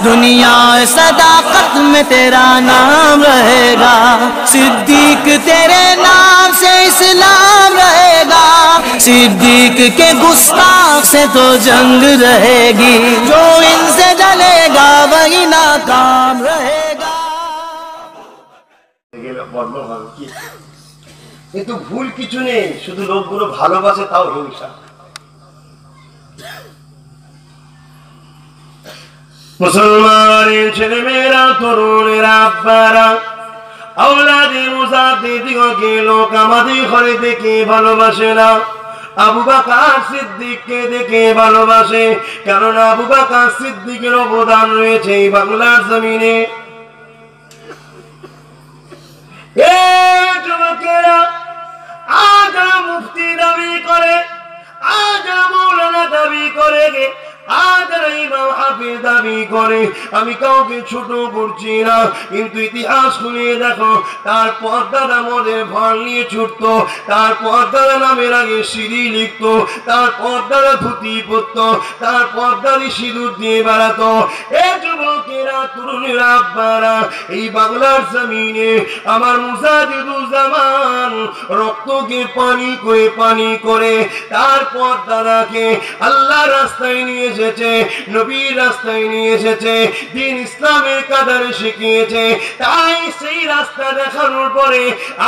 दुनिया सदाकत में तेरा नाम रहेगा सिद्दीक तेरे नाम से इस्लाम रहेगा सिद्दीक के गुस्ताख से तो जंग रहेगी जो इनसे जलेगा वही नाकाम रहेगा গেলে বন্ধ হবে কি কিন্তু ভুল কিছু নেই শুধু লোকগুলো ভালোবাসে তাও হিংসা মুসলমানের ছেলে মেয়েরা তরুণেরা, আব্বারা, আওলাদে মুসাফি দিগকে লোক আমাদের ঘরে দেখে ভালোবাসে না। আবু বাকার সিদ্দিককে দেখে ভালোবাসে কারণ আবু বাকার সিদ্দিকের অবদান রয়েছে এই বাংলার জমিনে। মুফতি দাবি করে আজ মৌলানা দাবি করে আজ ইমাম আমি কাউকে ছোট করছি না। কিন্তু ইতিহাস খুলে দেখো, তার নিয়ে ছুটতো, তার নামের আগে সিঁড়ি লিখতো, তার পর্দারা ধুতি পরত, তার পর্দারি সিঁদুর দিয়ে যুবকেরা, তরুণেরা, আব্বারা, এই বাংলার জমিনে আমার মুজাহিদুজ্জামান রক্তকে পানি করে পানি করে তারপর দাদাকে আল্লাহ রাস্তায় নিয়ে এসেছে নবীর রাস্তায় নিয়ে এসেছে, দিন ইসলামের কাদারে শিখিয়েছে। তাই সেই রাস্তা দেখানোর পরে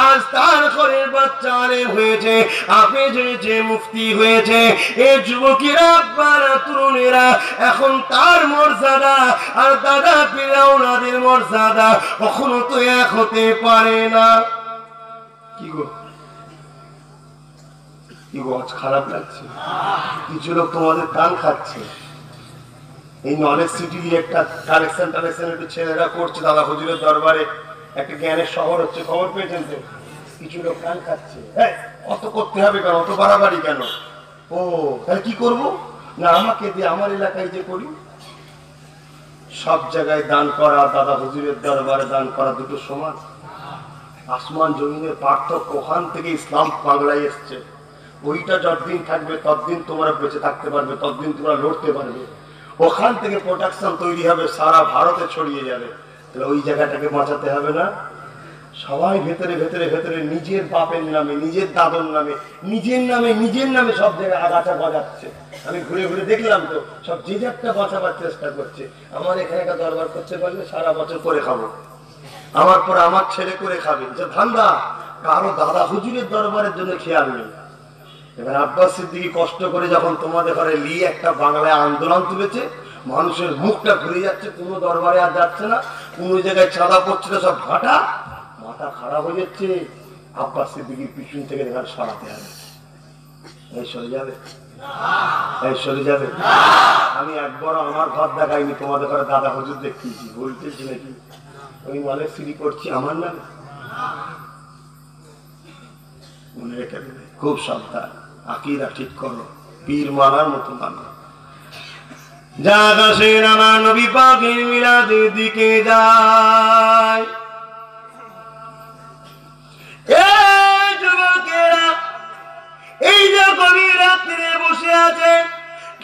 আজ তার ঘরের বাচ্চা আলেম হয়েছে আফেজ হয়েছে, মুফতি হয়েছে। এ যুবকেরা আব্বারা তরুণেরা, এখন তার মর্যাদা, আর দাদা পিলা ওনাদের মর্যাদা কখনো তো এক হতে পারে না। কি গো? কি গো খারাপ লাগছে। কিছু লোক তোমাদের কান খাচ্ছে। এই নলেজ সিটি দিয়ে একটা কালেকশন টালেকশন একটু ছেলেরা করছে, দাদা হুজুরের দরবারে। একটা জ্ঞানের শহর হচ্ছে, খবর পেয়েছেন তো? কিছু লোক কান খাচ্ছে। হ্যাঁ অত করতে হবে কেন? অত বাড়াবাড়ি কেন? ও, তাহলে কি করব? না, আমাকে দিয়ে আমার এলাকায় যে করি, সব জায়গায় দান করা, দাদা হুজুরের দরবারে দান করা দুটো সমান। আসমান জমিনের পার্থক্য ওখান থেকে ইসলাম বাংলায় এসছে। ওইটা যতদিন থাকবে, ততদিন তোমরা বেঁচে থাকতে পারবে, ততদিন তোমরা লড়তে পারবে। ওখান থেকে প্রোটেকশন তৈরি হবে, সারা ভারতে ছড়িয়ে যাবে। তাহলে ওই জায়গাটাকে বাঁচাতে হবে না। সবাই ভেতরে ভেতরে ভেতরে নিজের বাপের নামে, নিজের দাদর নামে, নিজের নামে নিজের নামে সব জায়গায় আগাছা বাজাচ্ছে আমি ঘুরে ঘুরে দেখলাম তো, সব যে যারটা বাঁচাবার চেষ্টা করছে। আমার এখানে একটা দরবার করতে পারলে সারা বছর করে খাব। আমার পরে আমার ছেলে করে খাবে। যে ধান্দা, কারও দাদা হুজুরের দরবারের জন্য খেয়াল নেই। এবার আব্বাস সিদ্দিকি কষ্ট করে যখন তোমাদের ঘরে লি একটা বাংলায় আন্দোলন তুলেছে, মানুষের মুখটা ঘুরে যাচ্ছে, কোনো দরবারে আর যাচ্ছে না, কোনো জায়গায় চাঁদা পড়ছে না, সব ঘাটা মাথা খারাপ হয়ে যাচ্ছে। আব্বাস সিদ্দিকির পিছন থেকে দেখার সরাতে হবে এই সরে যাবে। এই সরে যাবে। আমি একবারও আমার ঘর দেখাইনি, তোমাদের ঘরে দাদা হুজুর দেখিয়েছি, বলতেছি নাকি? আমি মালে ফ্রি করছি, আমার নামে। মনে রেখে দেবে, খুব সাবধান। আকিরা ঠিক করো, পীর মারার মতো বানা যা আকাশে নানা নবী পাখির দিকে যায়। এই যুবকেরা, এই যে কবি রাত্রে বসে আছে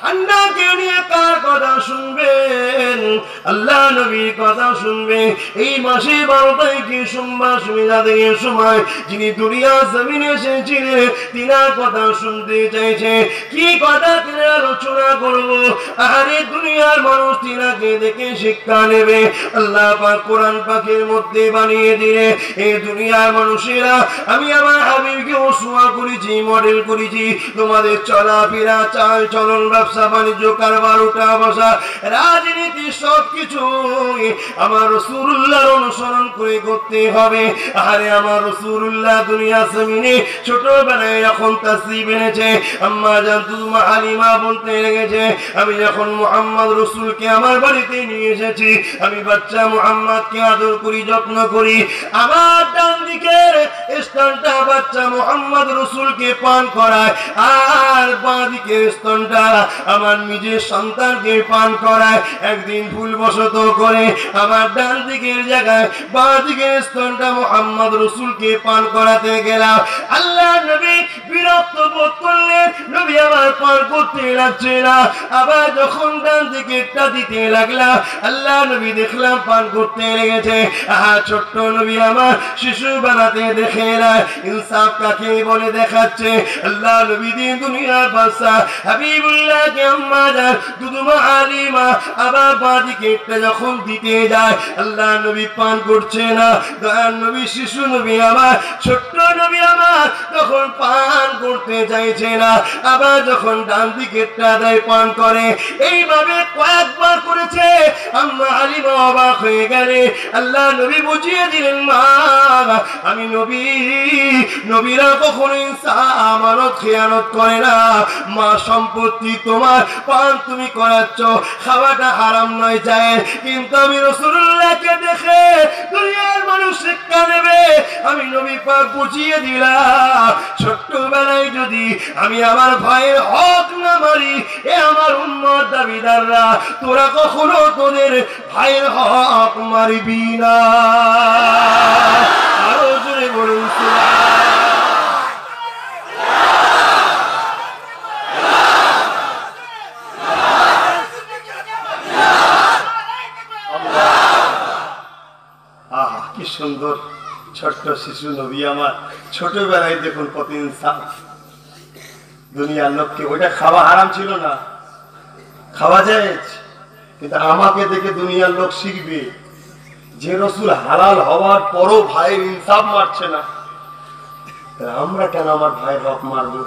ঠান্ডা কেউ নিয়ে কথা শুনবেন। আল্লাহ নবীর কথা শুনবে। এই মাসে বারো তারিখে সোমবার সময় যিনি দুনিয়া জমিনে এসেছিলেন, তিনার কথা শুনতে চাইছে। কি কথা তিনি আলোচনা আরে দুনিয়ার মানুষ তিনাকে দেখে শিক্ষা নেবে। আল্লাহ পাক কোরআন পাকের মধ্যে বানিয়ে দিলে এই দুনিয়ার মানুষেরা, আমি আমার হাবিবকে ওসুয়া করেছি, মডেল করেছি। তোমাদের চলাফেরা চাল চলন বাণিজ্য, কারবার, উঠা, বসা, রাজনীতি সবকিছু আমার রসুল্লাহর অনুসরণ করে করতে হবে। আরে আমার রসুল্লাহ দুনিয়া জমিনে ছোটবেলায় যখন তাসিব এনেছে, আম্মা জানতু হালিমা বলতে লেগেছে, আমি যখন মোহাম্মদ রসুলকে আমার বাড়িতে নিয়ে এসেছি, আমি বাচ্চা মোহাম্মদকে আদর করি, যত্ন করি। আমার ডান দিকের স্থানটা বাচ্চা মোহাম্মদ রসুলকে পান করায়, আর বাঁ দিকের স্তনটা আমার নিজের সন্তানকে পান করায়, একদিন ভুলবশত করে আমার ডান দিকের জায়গায়, বাঁ দিকের স্তনটা মোহাম্মদ রসুলকে পান করাতে গেলাম। আল্লাহ নবী বিরক্ত বোধ করলেন, নবী আমার পান করতে লাগছে না। আবার যখন ডান দিকেরটা দিতে লাগলাম, আল্লাহ নবী দেখলাম পান করতে লেগেছে। আহা, ছোট্ট নবী আমার, শিশু বানাতে দেখে না, ইনসাফ কাকে বলে দেখাচ্ছে? আল্লাহ নবী দিন দুনিয়ার বাদশা হাবিবুল্লাহকে আম্মা যান দুদুমা আলিমা আবার বাঁদিকে একটা যখন দিতে যায়, আল্লাহ নবী পান করছে না। দয়ার নবী, শিশু নবী আমার, ছোট্ট নবী আমার তখন পান করতে চাইছে না, আবার যখন ডান দিকেরটা দেয় পান করে, এইভাবে কয়েকবার করেছে, আম্মা আলিমা অবাক হয়ে গেলে, আল্লাহ নবী বুঝিয়ে দিলেন, মা, আমি নবী, নবীরা কখনো ইনসা আমানত, খেয়ানত করে না। মা সম্পত্তি তোমার পান তুমি করাচ্ছ। খাওয়াটা হারাম নয় যায় কিন্তু আমি রসুল্লাহকে দেখে দুনিয়ার মানুষ শিক্ষা নেবে। আমি নবী পাক বুঝিয়ে দিলাম, ছোট্টবেলায় যদি আমি আমার ভাইয়ের হক না মারি এ আমার উন্মত দাবিদাররা, তোরা কখনো তোদের ভাইয়ের হক মারবি না। আরও জোরে বলুন, সুবহানাল্লাহ। আহা কি সুন্দর ছোট্ট শিশু নবী আমার। ছোটবেলায় দেখুন কত ইনসান দুনিয়ার লোককে, ওইটা খাওয়া হারাম ছিল না। খাওয়া যায়। কিন্তু আমাকে দেখে দুনিয়ার লোক শিখবে যে রসুল হালাল হওয়ার পরও ভাইয়ের ইনসাফ মারছে না। আমরা কেন আমার ভাইয়ের হক মারবো?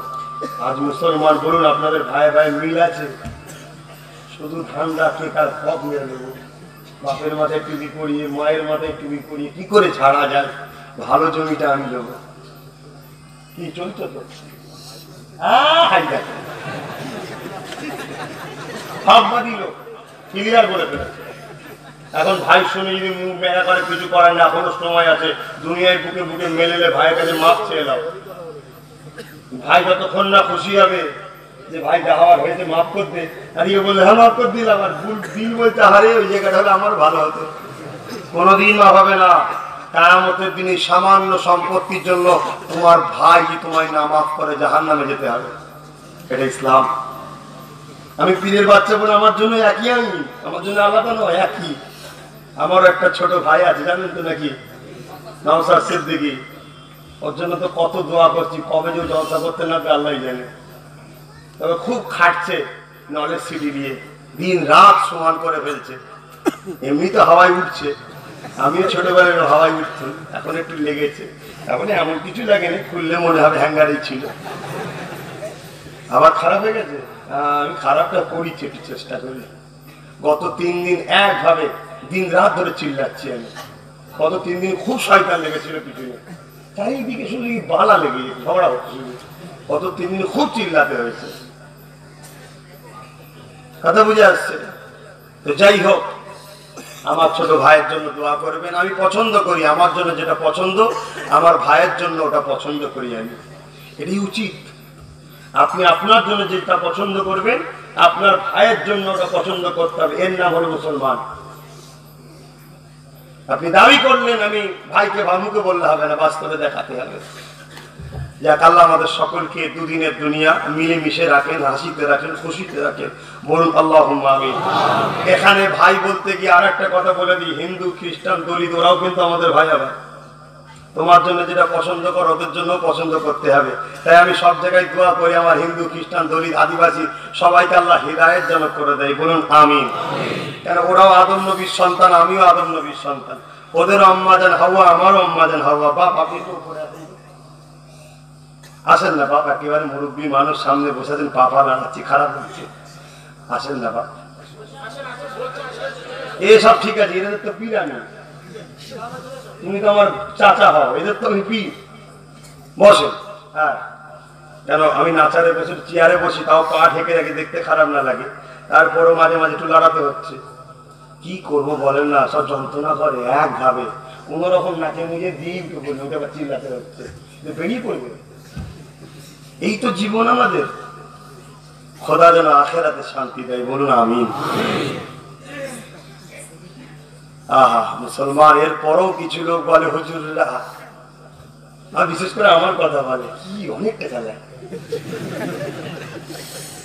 আজ মুসলমান, বলুন আপনাদের ভাই ভাই মিল আছে? শুধু ঠান্ডা ঠেকার হক মেরে দেবো বাপের মাথায় টুপি পরিয়ে মায়ের মাথায় টুপি পরিয়ে কি করে ছাড়া যায়? ভালো জমিটা আমি দেবো। কি চলতো তো দিল ক্লিয়ার করে ফেলেছে। এখন ভাই শুনে যদি মুখ মেলা করে, কিছু করার না এখনও সময় আছে। দুনিয়ায় বুকে বুকে মেলেলে ভাইয়ের কাছে মাপ চেয়ে ভাই যতক্ষণ না খুশি হবে যে ভাই যা হওয়ার হয়েছে, মাফ করতে আর ইয়ে বললে হ্যাঁ মাফ করে দিলাম, আর ভুল দিন বলতে হারে ওই জায়গাটা হলে আমার ভালো হতো। কোনোদিন মাফ হবে না। কায়ামতের দিনে সামান্য সম্পত্তির জন্য তোমার ভাই তোমায় না মাফ করে জাহান নামে যেতে হবে। এটা ইসলাম। আমি পীরের বাচ্চা বলে আমার জন্য একই আমি। আমার জন্য আলাদা নয়, একই। আমার একটা ছোট ভাই আছে, জানেন তো নাকি? নওসার সিদ্দিকি। ওর জন্য তো কত দোয়া করছি, কবে যে জলসা করতে না আল্লাহ জানে। তবে খুব খাটছে নলেজ সিটি দিয়ে। দিন রাত সমান করে ফেলছে। এমনি তো হাওয়ায় উঠছে। আমিও ছোটবেলায় হাওয়ায় উঠতাম এখন একটু লেগেছে। এখন এমন কিছু লাগেনি, খুললে মনে হবে হ্যাঙ্গারেই ছিল। আবার খারাপ হয়ে গেছে? আমি খারাপটা করিছি একটু চেষ্টা করি। গত তিন দিন একভাবে দিন রাত ধরে চিল্লাচ্ছি আমি। গত তিন দিন খুব শয়তান লেগেছিল পিছনে। চারিদিকে শুধু বালা লেগে ঝগড়া হচ্ছে গত তিন দিন খুব চিল্লাতে হয়েছে। কথা বুঝে আসছে? তো যাই হোক, আমার ছোট ভাইয়ের জন্য দোয়া করবেন। আমি পছন্দ করি, আমার জন্য যেটা পছন্দ, আমার ভাইয়ের জন্য ওটা পছন্দ করি আমি। এটাই উচিত। আপনি আপনার জন্য যেটা পছন্দ করবেন, আপনার ভাইয়ের জন্য ওটা পছন্দ করতে হবে। এর নাম হলো মুসলমান। আপনি দাবি করলেন, আমি ভাইকে ভামুকে বললে হবে না, বাস্তবে দেখাতে হবে। আল্লাহ আমাদের সকলকে দুদিনের দুনিয়া মিলেমিশে রাখেন, হাসিতে রাখেন, খুশিতে রাখেন। বলুন আল্লাহ এখানে ভাই বলতে গিয়ে আর একটা কথা বলে দিই, হিন্দু, খ্রিস্টান, দলিত, ওরাও কিন্তু আমাদের ভাই আবার। তোমার জন্য যেটা পছন্দ কর, ওদের জন্য পছন্দ করতে হবে। তাই আমি সব জায়গায় দোয়া করি, আমার হিন্দু, খ্রিস্টান, দলিত, আদিবাসী, সবাইকে আল্লাহ হৃদায়ত জনক করে দেয়। বলুন, আমিন। কেন, ওরাও আদম নবীর সন্তান, আমিও আদম নবীর সন্তান। ওদের আম্মাজান হাওয়া, আমারও আম্মাজান হাওয়া। বাপ, আপনি তো উপরে। আসেন না বাপ একেবারে মুরব্বী মানুষ সামনে বসে আছেন পাপা লাগাচ্ছি খারাপ হচ্ছে আসেন না বাপ এসব ঠিক আছে, এদের তো পীর আমি। তুমি তো আমার চাচা হও এদের তো আমি পীর। বসে হ্যাঁ। কেন, আমি নাচারে বসে, চেয়ারে বসি, তাও পা ঢেকে রাখি, দেখতে খারাপ না লাগে। তারপরেও মাঝে মাঝে একটু লড়াতে হচ্ছে। কি করব বলেন না, সব যন্ত্রণা করে, একভাবে। কোন রকম নাচে মুজে দিই তো বলি ওটা চিল্লাতে হচ্ছে। বেরিয়ে পড়বে। এই তো জীবন আমাদের। খোদা যেন আখেরাতে শান্তি দেয়, বলুন আমিন। আহা, মুসলমান এর পরেও কিছু লোক বলে, হুজুররা আর বিশেষ করে আমার কথা বলে, কি, অনেক টাকা লাগে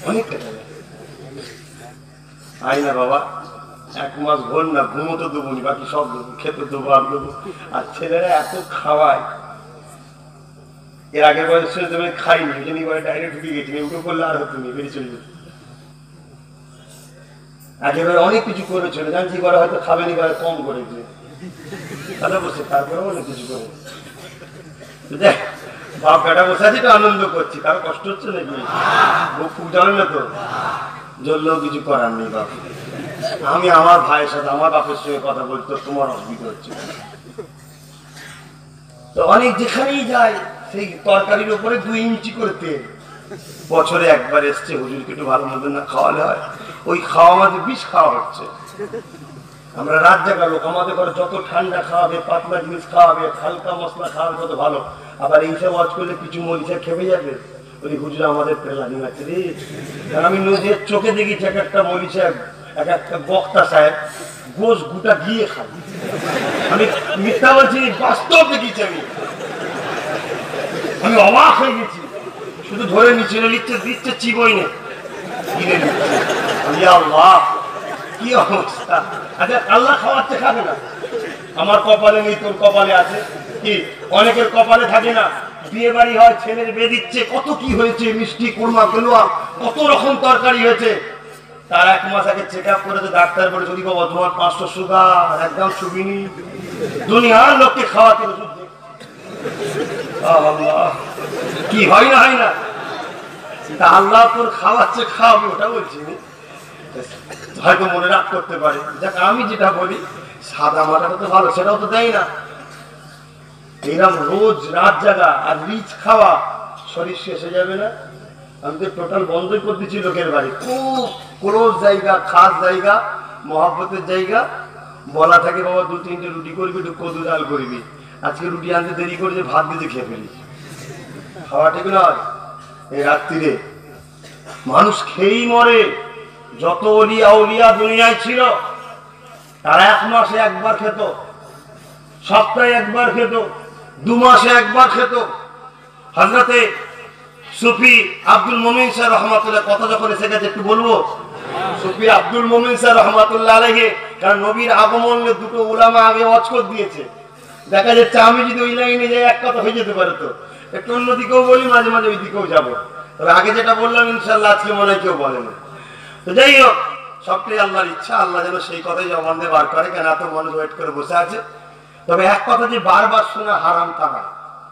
অনেক টাকা লাগে আই না বাবা, এক মাস ভোর না, ঘুমোতে দেবো বাকি সব খেতে দেবো আর দেবো আর ছেলেরা এত খাওয়ায় এর আগের বয়স তুমি খাইনি ওই জন্য এবারে ডাইরেক্ট ঢুকে গেছি উঠে করলে আর হতো নি বেরিয়ে চলে যেত। একেবারে অনেক কিছু করেছিল জানছি করে হয়তো খাবেনি করে কম করেছে। তাহলে বসে তারপরে অনেক কিছু করে দেখ, বাপ বেটা বসে আছি তো আনন্দ করছি কারও কষ্ট হচ্ছে নাকি? বুক ফুক জ্বলে না তো? জ্বললেও কিছু করার নেই বাপ। আমি আমার ভাইয়ের সাথে আমার বাপের সঙ্গে কথা বলতে তোমার অসুবিধা হচ্ছে। তো অনেক যেখানেই যায় সেই তরকারির উপরে দুই ইঞ্চি করে তেল। বছরে একবার এসছে, হুজুরকে একটু ভালো না খাওয়ালে হয়? ওই খাওয়া বিষ খাওয়া হচ্ছে। আমরা রাত জাগা লোক, আমাদের ঘরে যত ঠান্ডা খাওয়াবে, পাতলা জিনিস খাওয়াবে, হালকা মশলা খাওয়াবে, তত ভালো। আবার এইসব ওয়াজ করলে কিছু মরিচা খেপে যাবে। ওই হুজুর, আমাদের প্রেলানি আছে রে। আমি চোখে দেখেছি এক একটা মরিচা, এক একটা বক্তা সাহেব গোস গুটা গিয়ে খাই আমি মিথ্যা বলছি, বাস্তব দেখেছি আমি। আমি অবাক হয়ে গেছি। শুধু ধরে নিচ্ছে নিচ্ছে দিচ্ছে চিবই নিচ্ছে আল্লাহ কি অবস্থা? আচ্ছা আল্লাহ খাওয়াচ্ছে খাবে না। আমার কপালে নেই, তোর কপালে আছে। কি, অনেকের কপালে থাকে না। বিয়ে বাড়ি হয়, ছেলের বিয়ে দিচ্ছে, কত কি হয়েছে, মিষ্টি, কুরমা, কেলুয়া, কত রকম তরকারি হয়েছে। তার এক মাস আগে চেক আপ করে ডাক্তার বলে যদি বাবা তোমার পাঁচশো সুগার, একদম সুবিনি। দুনিয়ার লোককে খাওয়াতে ওষুধ কি হয় না হয় না? তা আল্লাহ তোর খাওয়াচ্ছে ওটা বলছি। হয়তো মনে করতে পারে। দেখ, আমি যেটা বলি, সাদা তো ভালো, সেটাও তো দেয় না। এরকম রোজ রাত জাগা আর রিচ খাওয়া, শরীর শেষ হয়ে যাবে না। আমি তো টোটাল বন্ধই করে দিচ্ছি লোকের বাড়ি। খুব ক্লোজ জায়গা, খাস জায়গা, মহাব্বতের জায়গা। বলা থাকে, বাবা দু তিনটে রুটি করবি একটু কদু ডাল করবি। আজকে রুটি আনতে দেরি করে যে ভাত দিতে খেয়ে ফেলি। খাওয়া ঠিক নয়। এই রাত্রিরে মানুষ খেয়েই মরে। যত অলিয়া উলিয়া দুনিয়ায় ছিল, তারা এক মাসে একবার খেত, সপ্তাহে একবার খেত, দু মাসে একবার খেত। হাজরাতে সুফি আব্দুল মোমিন স্যার রহমাতুল্লাহ, কথা যখন এসে গেছে একটু বলব? সুফি আব্দুল মোমিন স্যার রহমাতুল্লাহ আলহে কারণ নবীর আগমনে দুটো উলামা আগে অচকর দিয়েছে। দেখা যাচ্ছে আমি যদি ওই লাইনে যাই, এক কথা হয়ে যেতে পারে তো। একটু অন্যদিকেও বলি, মাঝে মাঝে ওই দিকেও যাব। তবে আগে যেটা বললাম ইনশাল্লাহ আজকে মনে কেউ বলে না। তো যাই হোক, সবটাই আল্লাহর ইচ্ছা, আল্লাহ যেন সেই কথাই জবান দিয়ে বার করে, কেন এত মানুষ ওয়েট করে বসে আছে? তবে এক কথা যে বারবার শোনা হারাম তারা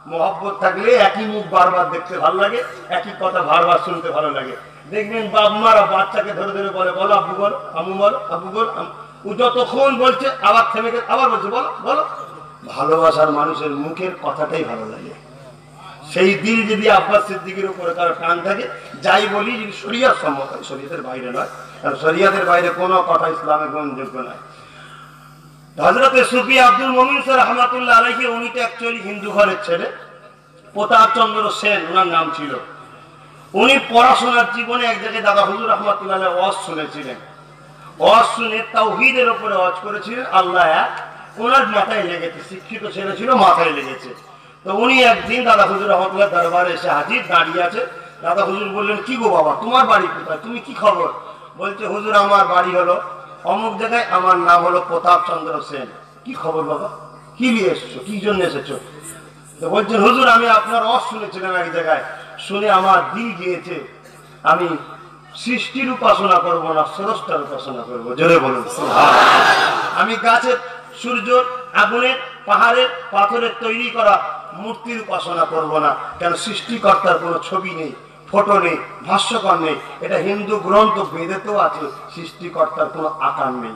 মহব্বত থাকলে একই মুখ বারবার দেখতে ভালো লাগে, একই কথা বারবার শুনতে ভালো লাগে। দেখবেন বাপ মারা বাচ্চাকে ধরে ধরে বলে, বলো আব্বু বলো, আম্মু বলো, আব্বু বলো আম- ও যতক্ষণ বলছে, আবার থেমে গেছে, আবার বলছে, বলো বলো। ভালোবাসার মানুষের মুখের কথাটাই ভালো লাগে। সেই দিল যদি আব্বাস সিদ্দিকের উপরে কারও টান থাকে, যাই বলি যদি শরিয়ার সম্মত হয়, শরীয়তের বাইরে নয়, কারণ শরিয়াতের বাইরে কোনো কথা ইসলামে গ্রহণযোগ্য নয়। হজরতে সুফি আব্দুল মমিন স্যার রহমাতুল্লাহ আলাইকে উনি তো অ্যাকচুয়ালি হিন্দু ঘরের ছেলে, প্রতাপ চন্দ্র সেন ওনার নাম ছিল। উনি পড়াশোনার জীবনে এক জায়গায় দাদা হুজুর রহমাতুল্লাহ ওয়াজ শুনেছিলেন। ওয়াজ শুনে তাওহীদের উপরে ওয়াজ করেছিলেন, আল্লাহ এক ওনার মাথায় লেগেছে, শিক্ষিত ছেলে ছিল, মাথায় লেগেছে। তো উনি একদিন দাদা হুজুর রহমতুল্লাহ দরবারে এসে হাজির দাঁড়িয়ে আছে। দাদা হুজুর বললেন, কি গো বাবা, তোমার বাড়ি কোথায়? তুমি কি খবর? বলছে, হুজুর, আমার বাড়ি হলো অমুক জায়গায়, আমার নাম হলো প্রতাপ চন্দ্র সেন। কি খবর বাবা? কি নিয়ে এসছো? কি জন্য এসেছ? তো বলছেন, হুজুর, আমি আপনার অস শুনেছিলাম এক জায়গায়। শুনে আমার দিল গিয়েছে। আমি সৃষ্টির উপাসনা করব না, স্রষ্টার উপাসনা করব। জোরে বলুন আমি গাছের সূর্য আগুনের পাহাড়ের পাথরের তৈরি করা মূর্তির উপাসনা করব না। কেন সৃষ্টিকর্তার কোনো ছবি নেই, ফটো নেই, ভাষ্যকর নেই। এটা হিন্দু গ্রন্থ, বেদেতেও আছে, সৃষ্টিকর্তার কোনো আকার নেই।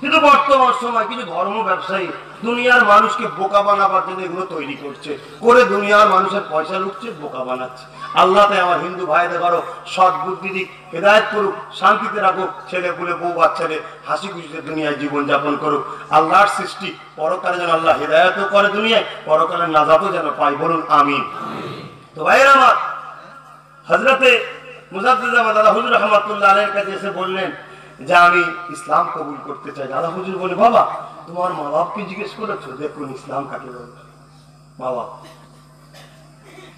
কিন্তু বর্তমান সময় কিছু ধর্ম ব্যবসায়ী দুনিয়ার মানুষকে বোকা বানাবার জন্য এগুলো তৈরি করছে। করে দুনিয়ার মানুষের পয়সা লুটছে, বোকা বানাচ্ছে। আল্লাহ তাই আমার হিন্দু ভাইদের করো সৎ বুদ্ধি দিক, হেদায়ত করুক, শান্তিতে রাখুক, ছেলে পুলে বউ বাচ্চারে হাসি খুশিতে দুনিয়ায় জীবন যাপন করুক। আল্লাহর সৃষ্টি পরকালে যেন আল্লাহ হেদায়তও করে দুনিয়ায়, পরকালে নাজাতও যেন পাই বলুন আমি তো ভাইয়ের আমার হজরতে মুজাদ্দুজ্জামান দাদা হুজুর রহমাতুল্লাহ আলের কাছে এসে বললেন যে, আমি ইসলাম কবুল করতে চাই। দাদা হুজুর বলে বাবা, তোমার মা বাপকে জিজ্ঞেস করেছ? দেখুন, ইসলাম কাকে বলে? মা বাপ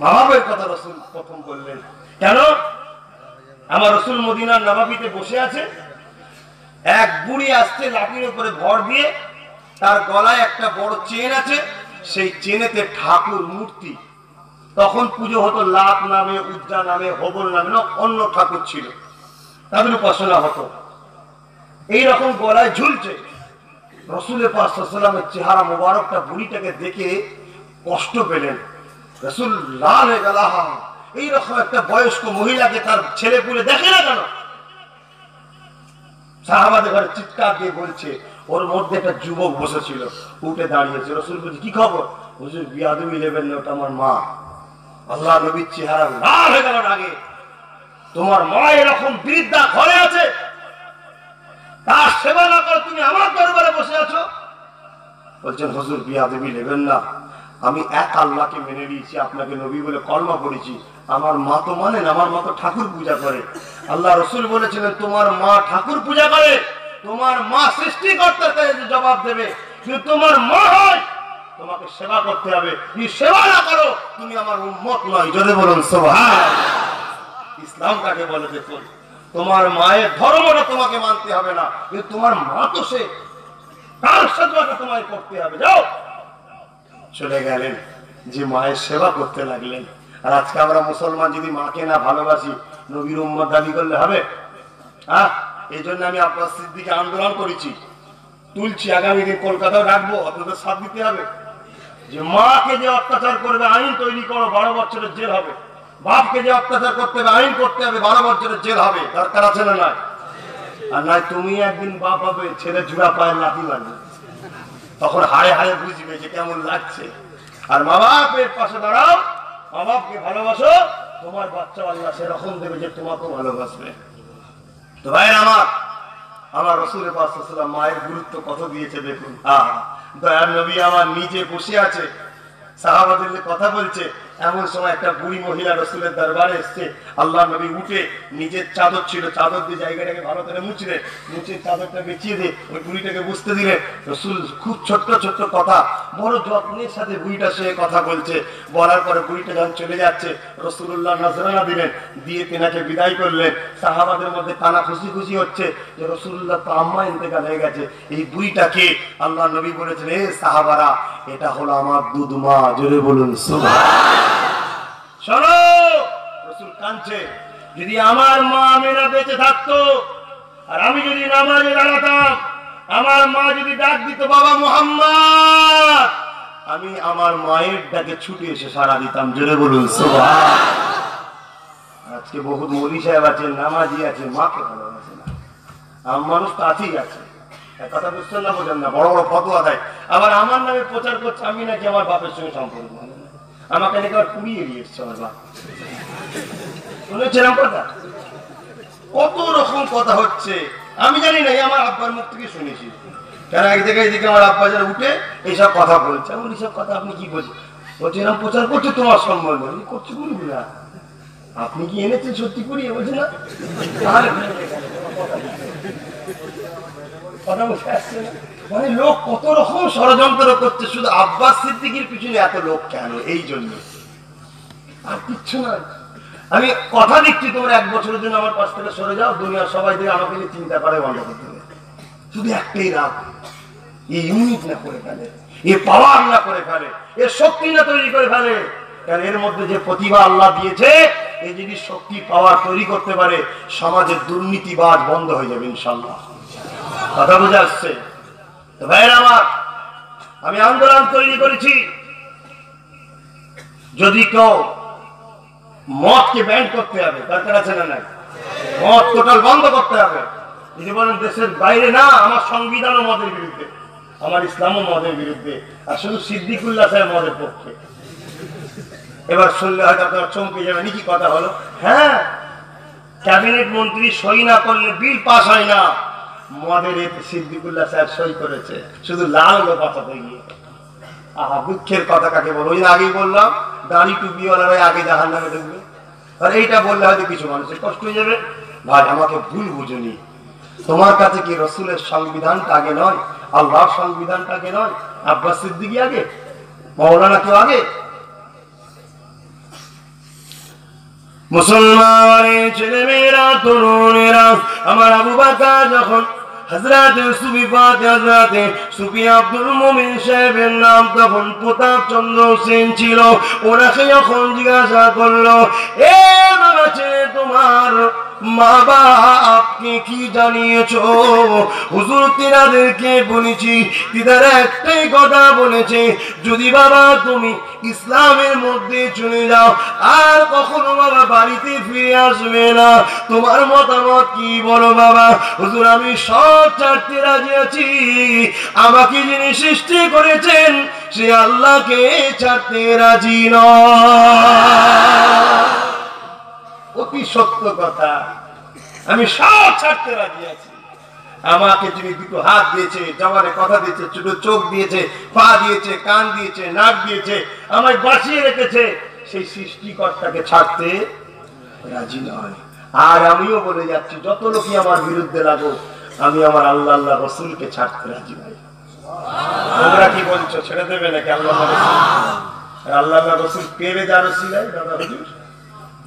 মা বাপের কথা রসুল প্রথম বললেন। কেন? আমার রসুল মদিনার নবাবিতে বসে আছে, এক বুড়ি আসছে লাঠির উপরে ভর দিয়ে, তার গলায় একটা বড় চেন আছে, সেই চেনেতে ঠাকুর মূর্তি। তখন পুজো হতো লাত নামে, উজ্জা নামে, হবল নামে, না, অন্য ঠাকুর ছিল। তাদের উপাসনা হতো। এইরকম গলায় ঝুলছে। রসুলের পাশামের চেহারা মোবারকটা বুড়িটাকে দেখে কষ্ট পেলেন। রসুল লাল হয়ে গেল এইরকম একটা বয়স্ক মহিলাকে তার ছেলে পুলে দেখে না কেন? সাহাবাদের ঘরে চিৎকার দিয়ে বলছে, ওর মধ্যে একটা যুবক বসেছিল, উঠে দাঁড়িয়েছে। রসুল বলছে, কি খবর? হুজুর বিয়াদুমি নেবেন না ওটা আমার মা। আল্লাহ নবীর চেহারা লাল হয়ে গেল আগে তোমার মা এরকম বৃদ্ধা ঘরে আছে। তার সেবা না করে তুমি আমার দরবারে বসে আছো? বলছেন, হুজুর বিয়াদুমি নেবেন না। আমি এক আল্লাহকে মেনে নিয়েছি, আপনাকে নবী বলে কর্মা করেছি আমার মা তো মানেন, আমার মা তো ঠাকুর পূজা করে। আল্লাহ রসুল বলেছিলেন, তোমার মা ঠাকুর পূজা করে, তোমার মা সৃষ্টিকর্তার কাছে জবাব দেবে। কিন্তু তোমার মা হয়, তোমাকে সেবা করতে হবে। তুমি সেবা না করো, তুমি আমার উন্মত নয়। যদি বলুন সোভান ইসলাম কাকে বলে দেখুন, তোমার মায়ের ধর্মটা তোমাকে মানতে হবে না। কিন্তু তোমার মা তো সে, তার সেবাটা তোমায় করতে হবে। যাও। চলে গেলেন যে মায়ের সেবা করতে লাগলেন। আর আজকে আমরা মুসলমান যদি মাকে না ভালোবাসি, নবীর উম্মত দাবি করলে হবে? হ্যাঁ এই জন্য আমি আপনার সিদ্দিকে আন্দোলন করেছি। তুলছি আগামী দিন কলকাতাও রাখব আপনাদের সাথ দিতে হবে। যে মাকে যে অত্যাচার করবে, আইন তৈরি করো, বারো বছরের জেল হবে। বাপকে যে অত্যাচার করতে হবে, আইন করতে হবে, বারো বছরের জেল হবে। দরকার আছে না নয় আর নয় তুমি একদিন বাপ হবে ছেলে জুড়া পায়ের লাঠি মারবে তখন হাড়ে হাড়ে বুঝবে যে কেমন লাগছে। আর মা বাপের পাশে দাঁড়াও, মা বাপকে ভালোবাসো, তোমার বাচ্চা আল্লাহ সেরকম দেবে যে তোমাকেও ভালোবাসবে। তো ভাইয়ের আমার আমার রসুল পাশাল্লাম মায়ের গুরুত্ব কত দিয়েছে দেখুন। আহ, দয়ার নবী আমার নিজে বসে আছে, সাহাবাদের কথা বলছে। এমন সময় একটা বুড়ি মহিলা রসুলের দরবারে এসছে। আল্লাহ নবী উঠে নিজের চাদর ছিল, চাদর দিয়ে জায়গাটাকে ভালো করে মুছলে মুছে চাদরটা বেঁচিয়ে দিয়ে ওই বুড়িটাকে বুঝতে দিলে রসুল খুব ছোট্ট ছোট্ট কথা, বড় যত্নের সাথে বুড়িটা সে কথা বলছে। বলার পরে বুড়িটা যখন চলে যাচ্ছে রসুল্লাহ নজরানা দিলেন, দিয়ে তেনাকে বিদায় করলেন। সাহাবাদের মধ্যে কানা খুশি খুশি হচ্ছে যে রসুল্লাহ তো আম্মা ইন্তেকাল হয়ে গেছে। এই বুড়িটাকে আল্লাহ নবী বলেছেন, এ সাহাবারা, এটা হলো আমার দুধ মা। জোরে বলুন সুভা শোনো, রসুল কাঁদছে। যদি আমার মা আমেনা বেঁচে থাকতো, আর আমি যদি নামাজে দাঁড়াতাম, আমার মা যদি ডাক দিত, বাবা মোহাম্মদ! আমি আমার মায়ের ডাকে ছুটে এসে সারা দিতাম। জোরে বলুন আজকে বহুত মলি সাহেব আছে নামাজি আছে মাকে না। আমার মানুষ তো আছেই আছে। কথা বুঝছেন না, বোঝেন না। বড় বড় ফটোয়া দেয়। আবার আমার নামে প্রচার করছে, আমি নাকি আমার বাপের সঙ্গে সম্পর্ক। আমাকে নাকি আবার কুড়িয়ে নিয়ে এসছে আমার বাপ। শুনেছিলাম কথা? কত রকম কথা হচ্ছে? আমি জানি না আমার আব্বার মুখ থেকে শুনেছি। কেন জায়গায় দিকে আমার আব্বা যারা উঠে এইসব কথা বলছে। আমি এইসব কথা আপনি কি বলছেন? বলছে প্রচার করছে তোমার সম্বন্ধে। আমি করছি বলি না আপনি কি এনেছেন সত্যি করিয়ে বলছে, না। কথা বলতে আসছে না? মানে লোক কত রকম ষড়যন্ত্র করছে, শুধু আব্বাস সিদ্দিকির পিছনে এত লোক কেন? এই জন্য। আর কিচ্ছু নয় আমি কথা দিচ্ছি, তোমরা এক বছরের জন্য আমার পাশ থেকে সরে যাও, দুনিয়ার সবাই থেকে আমাকে নিয়ে চিন্তা করে, বন্ধ করতে হবে শুধু একটাই রাগ। এই ইউনিট না করে ফেলে, এ পাওয়ার না করে ফেলে, এ শক্তি না তৈরি করে ফেলে। কারণ এর মধ্যে যে প্রতিভা আল্লাহ দিয়েছে এই যদি শক্তি পাওয়ার তৈরি করতে পারে, সমাজের দুর্নীতিবাজ বন্ধ হয়ে যাবে ইনশাল্লাহ কথা বুঝে আসছে আমি আন্দোলন তৈরি করেছি। যদি কেউ মদকে ব্যান্ড করতে হবে দরকার আছে না নাই? মদ টোটাল বন্ধ করতে হবে। যদি বলেন, দেশের বাইরে না, আমার সংবিধানও মদের বিরুদ্ধে, আমার ইসলামও মদের বিরুদ্ধে, আর শুধু সিদ্দিকুল্লাহ সাহেব মদের পক্ষে। এবার শুনলে হয়তো আপনার চমকে যাবে কি কথা হলো? হ্যাঁ ক্যাবিনেট মন্ত্রী সই না করলে বিল পাস হয় না। মদের সিদ্দিকুল্লাহ সই করেছে। শুধু লাল বাঁচাতে গিয়ে। আহা, দুঃখের কথা কাকে বলো? ওই আগেই বললাম, দাড়ি আগে জাহান নামে ঢুকবে। আর এইটা বললে হয়তো কিছু মানুষের কষ্ট হয়ে যাবে। ভাই, আমাকে ভুল বুঝুনি। তোমার কাছে কি রসুলের সংবিধানটা আগে নয়? আল্লাহর সংবিধানটা আগে নয়? আব্বাস সিদ্দিকি আগে? মৌলানা কেউ আগে? মুসলমানের ছেলে মেয়েরা তরুণেরা, আমার আবু বাকা যখন হজরতে সুফি সুফি আব্দুল নাম তখন প্রতাপ চন্দ্র সেন ছিল। ওনাকে যখন জিজ্ঞাসা করল, এ বাবা ছেলে তোমার মা বাপকে কি জানিয়েছ? হুজুর তিনাদেরকে বলেছি, তিনারা একটাই কথা বলেছে, যদি বাবা তুমি ইসলামের মধ্যে চলে যাও, আর কখনো বাবা বাড়িতে ফিরে আসবে না। তোমার মতামত কি বলো বাবা? হুজুর, আমি সব ছাড়তে রাজি আছি। আমাকে যিনি সৃষ্টি করেছেন, সে আল্লাহকে ছাড়তে রাজি নয়। অতি সত্য কথা। আমি সব ছাড়তে রাজি আছি। আমাকে যিনি দুটো হাত দিয়েছে, জবানে কথা দিয়েছে ছোট চোখ দিয়েছে, পা দিয়েছে, কান দিয়েছে, নাক দিয়েছে, আমায় বাঁচিয়ে রেখেছে, সেই সৃষ্টিকর্তাকে ছাড়তে রাজি নয়। আর আমিও বলে যাচ্ছি, যত লোকই আমার বিরুদ্ধে লাগো আমি আমার আল্লাহ আল্লাহ রসুলকে ছাড়তে রাজি নয় তোমরা কি বলছো, ছেড়ে দেবে নাকি আল্লাহ আল্লাহ রসুল? পেরে যা রসিলাই দাদা হুজুর?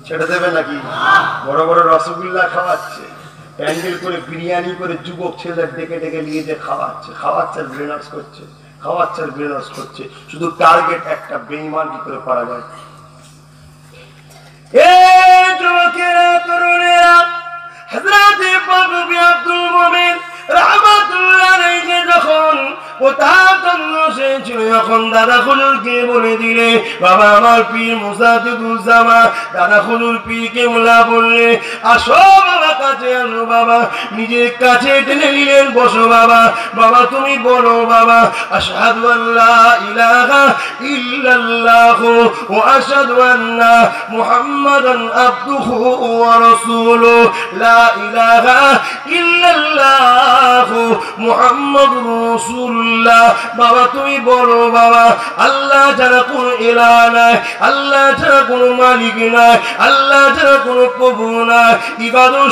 ছেড়ে দেবে নাকি? বড় বড় রসগোল্লা খাওয়াচ্ছে। প্যান্ডেল করে বিরিয়ানি করে যুবক ছেলেদের ডেকে ডেকে নিয়ে যে খাওয়াচ্ছে খাওয়াচ্ছে ব্রেনার্স করছে, খাওয়াচ্ছে ব্রেনার্স করছে। শুধু টার্গেট একটা বেইমান কি করে পারা যায়? এ যুবকেরা, তরুণেরা, হযরতে পাবি আব্দুল মুমিন রাহমাতুল্লাহ আলাইহি যখন যখন দাদা খুলুলকে বলে দিলে, বাবা, আমার তুমি বলো বাবা। আশহাদু আল্লাহ ওয়া আশহাদু আন্না মুহাম্মাদান আবদুহু ওয়া রাসূলুহু। লা ইলাহা ইল্লাল্লাহ।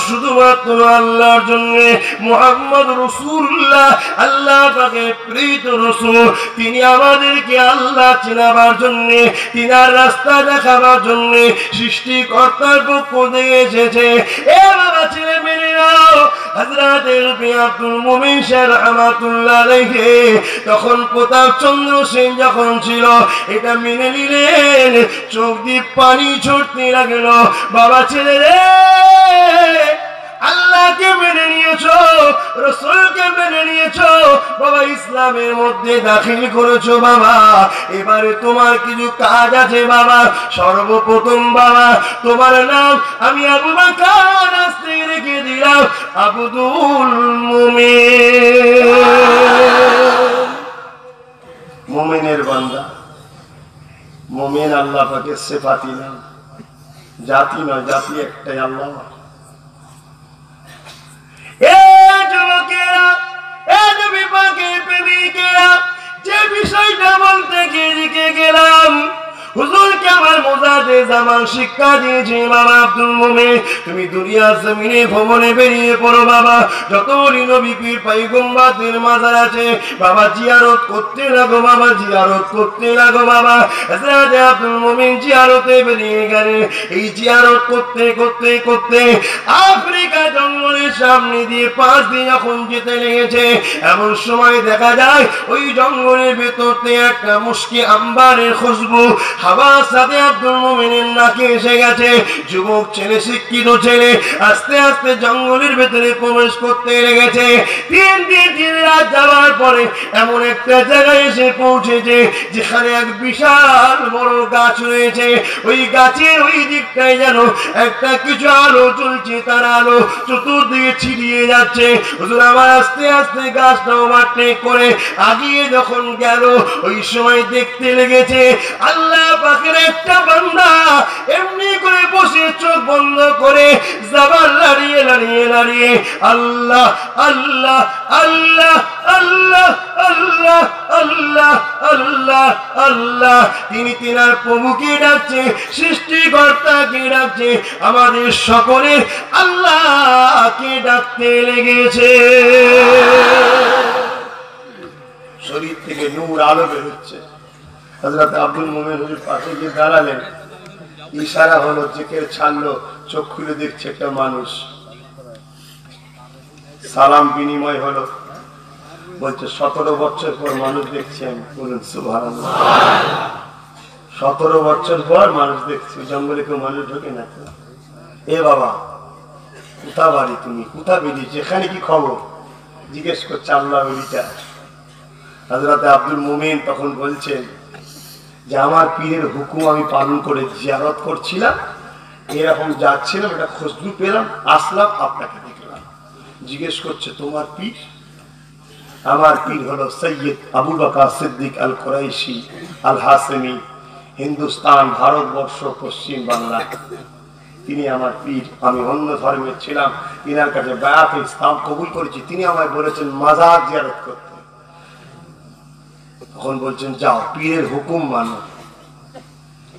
শুধুমাত্র আল্লাহর জন্য। মুহাম্মদ রসুল্লাহ আল্লাহ পাকে প্রীত রসুল। তিনি আমাদেরকে আল্লাহ চেনাবার জন্য, তিনার রাস্তা দেখাবার জন্য সৃষ্টিকর্তার পক্ষ দিয়ে এসেছে। এ বাবা, ছেলে মেয়েরাও হজরতের তখন চন্দ্র সেন যখন ছিল, এটা মেনে চোখ দিয়ে লাগল। বাবা ছেলে রে, আল্লাহকে মেনে নিয়েছ, রসুল ইসলামের মধ্যে দাখিল করেছ বাবা। এবারে তোমার কিছু কাজ আছে বাবা। সর্বপ্রথম বাবা, তোমার নাম আমি আবু বাকার আসতে রেখে দিলাম, আবুদুল মুমিন। মোমেনের বান্দা। মোমেন আল্লাহ পাকে সেফাতি না জাতি নয়, জাতি একটাই আল্লাহ। এ প্রেমিকেরা যে বিষয়টা বলতে গিয়ে দিকে গেলাম হুজুরকে আমার মোজাদে জামান শিক্ষা দিয়েছে বাবা আব্দুল মুমিন। তুমি দুনিয়া জমিনে ভ্রমণে বেরিয়ে পড়ো বাবা। যত নবী পীর পাইগম্বাদের মাজার আছে, বাবা জিয়ারত করতে লাগো বাবা, জিয়ারত করতে লাগো বাবা। হযরত আব্দুল মুমিন জিয়ারতে বেরিয়ে গেলে, এই জিয়ারত করতে করতে করতে আফ্রিকা জঙ্গলের সামনে দিয়ে পাঁচ দিন যখন যেতে লেগেছে, এমন সময় দেখা যায়, ওই জঙ্গলের ভেতরতে একটা মুশকি আম্বারের খুশবু হাওয়ার সাথে আব্দুল মুমিনের নাকে এসে গেছে? যুবক ছেলে, শিক্ষিত ছেলে, আস্তে আস্তে জঙ্গলের ভেতরে প্রবেশ করতে লেগেছে। তিন দিন, তিন রাত যাওয়ার পরে এমন একটা জায়গায় এসে পৌঁছেছে, যেখানে এক বিশাল বড় গাছ রয়েছে। ওই গাছের ওই দিকটায় যেন একটা কিছু আলো চলছে তার আলো চতুর্দিকে ছিড়িয়ে যাচ্ছে। হুজুর, আমার আস্তে আস্তে গাছটা ওভারটেক করে আগিয়ে যখন গেল, ওই সময় দেখতে লেগেছে, আল্লাহ পাকের একটা বান্দা এমনি করে বসে চোখ বন্ধ করে জাবান লাড়িয়ে লাড়িয়ে লাড়িয়ে, আল্লাহ আল্লাহ আল্লাহ আল্লাহ আল্লাহ আল্লাহ আল্লাহ আল্লাহ। আল্লাহ তিনি তিনার প্রভুকে ডাকছে সৃষ্টিকর্তাকে ডাকছে, আমাদের সকলে আল্লাহকে ডাকতে লেগেছে। শরীর থেকে নূর আলো বেরোচ্ছে। হজরত আব্দুল মোমেন হুজুর পাশে গিয়ে দাঁড়ালেন। ইশারা হলো যে কেউ ছাড়লো, চোখ খুলে দেখছে একটা মানুষ। সালাম বিনিময় হলো। বলছে, সতেরো বছর পর মানুষ দেখছি আমি। বলুন সুভান সতেরো বছর পর মানুষ দেখছি, জঙ্গলে কেউ মানুষ ঢোকে না এ বাবা, কোথা বাড়ি তুমি? কোথা বেরিয়েছি? যেখানে কি খবর? জিজ্ঞেস করছে, আল্লাহ বেরিটা হাজরাতে আব্দুল মুমিন তখন বলছেন যে আমার পীরের হুকুম আমি পালন করে জিয়ারত করছিলাম, এরকম যাচ্ছিলাম এটা খুশবু পেলাম, আসলাম, আপনাকে দেখলাম। জিজ্ঞেস করছে, তোমার পীর? আমার পীর হলো সৈয়দ আবু বাকা সিদ্দিক আল কোরাইশি আল হাসেমি, হিন্দুস্তান, ভারতবর্ষ, পশ্চিম বাংলা। তিনি আমার পীর, আমি অন্য ধর্মের ছিলাম। তিনার কাছে বায়াত ইসলাম কবুল করেছি। তিনি আমায় বলেছেন, মাজার জিয়ারত করতে। তখন বলছেন, যাও, পীরের হুকুম মানো।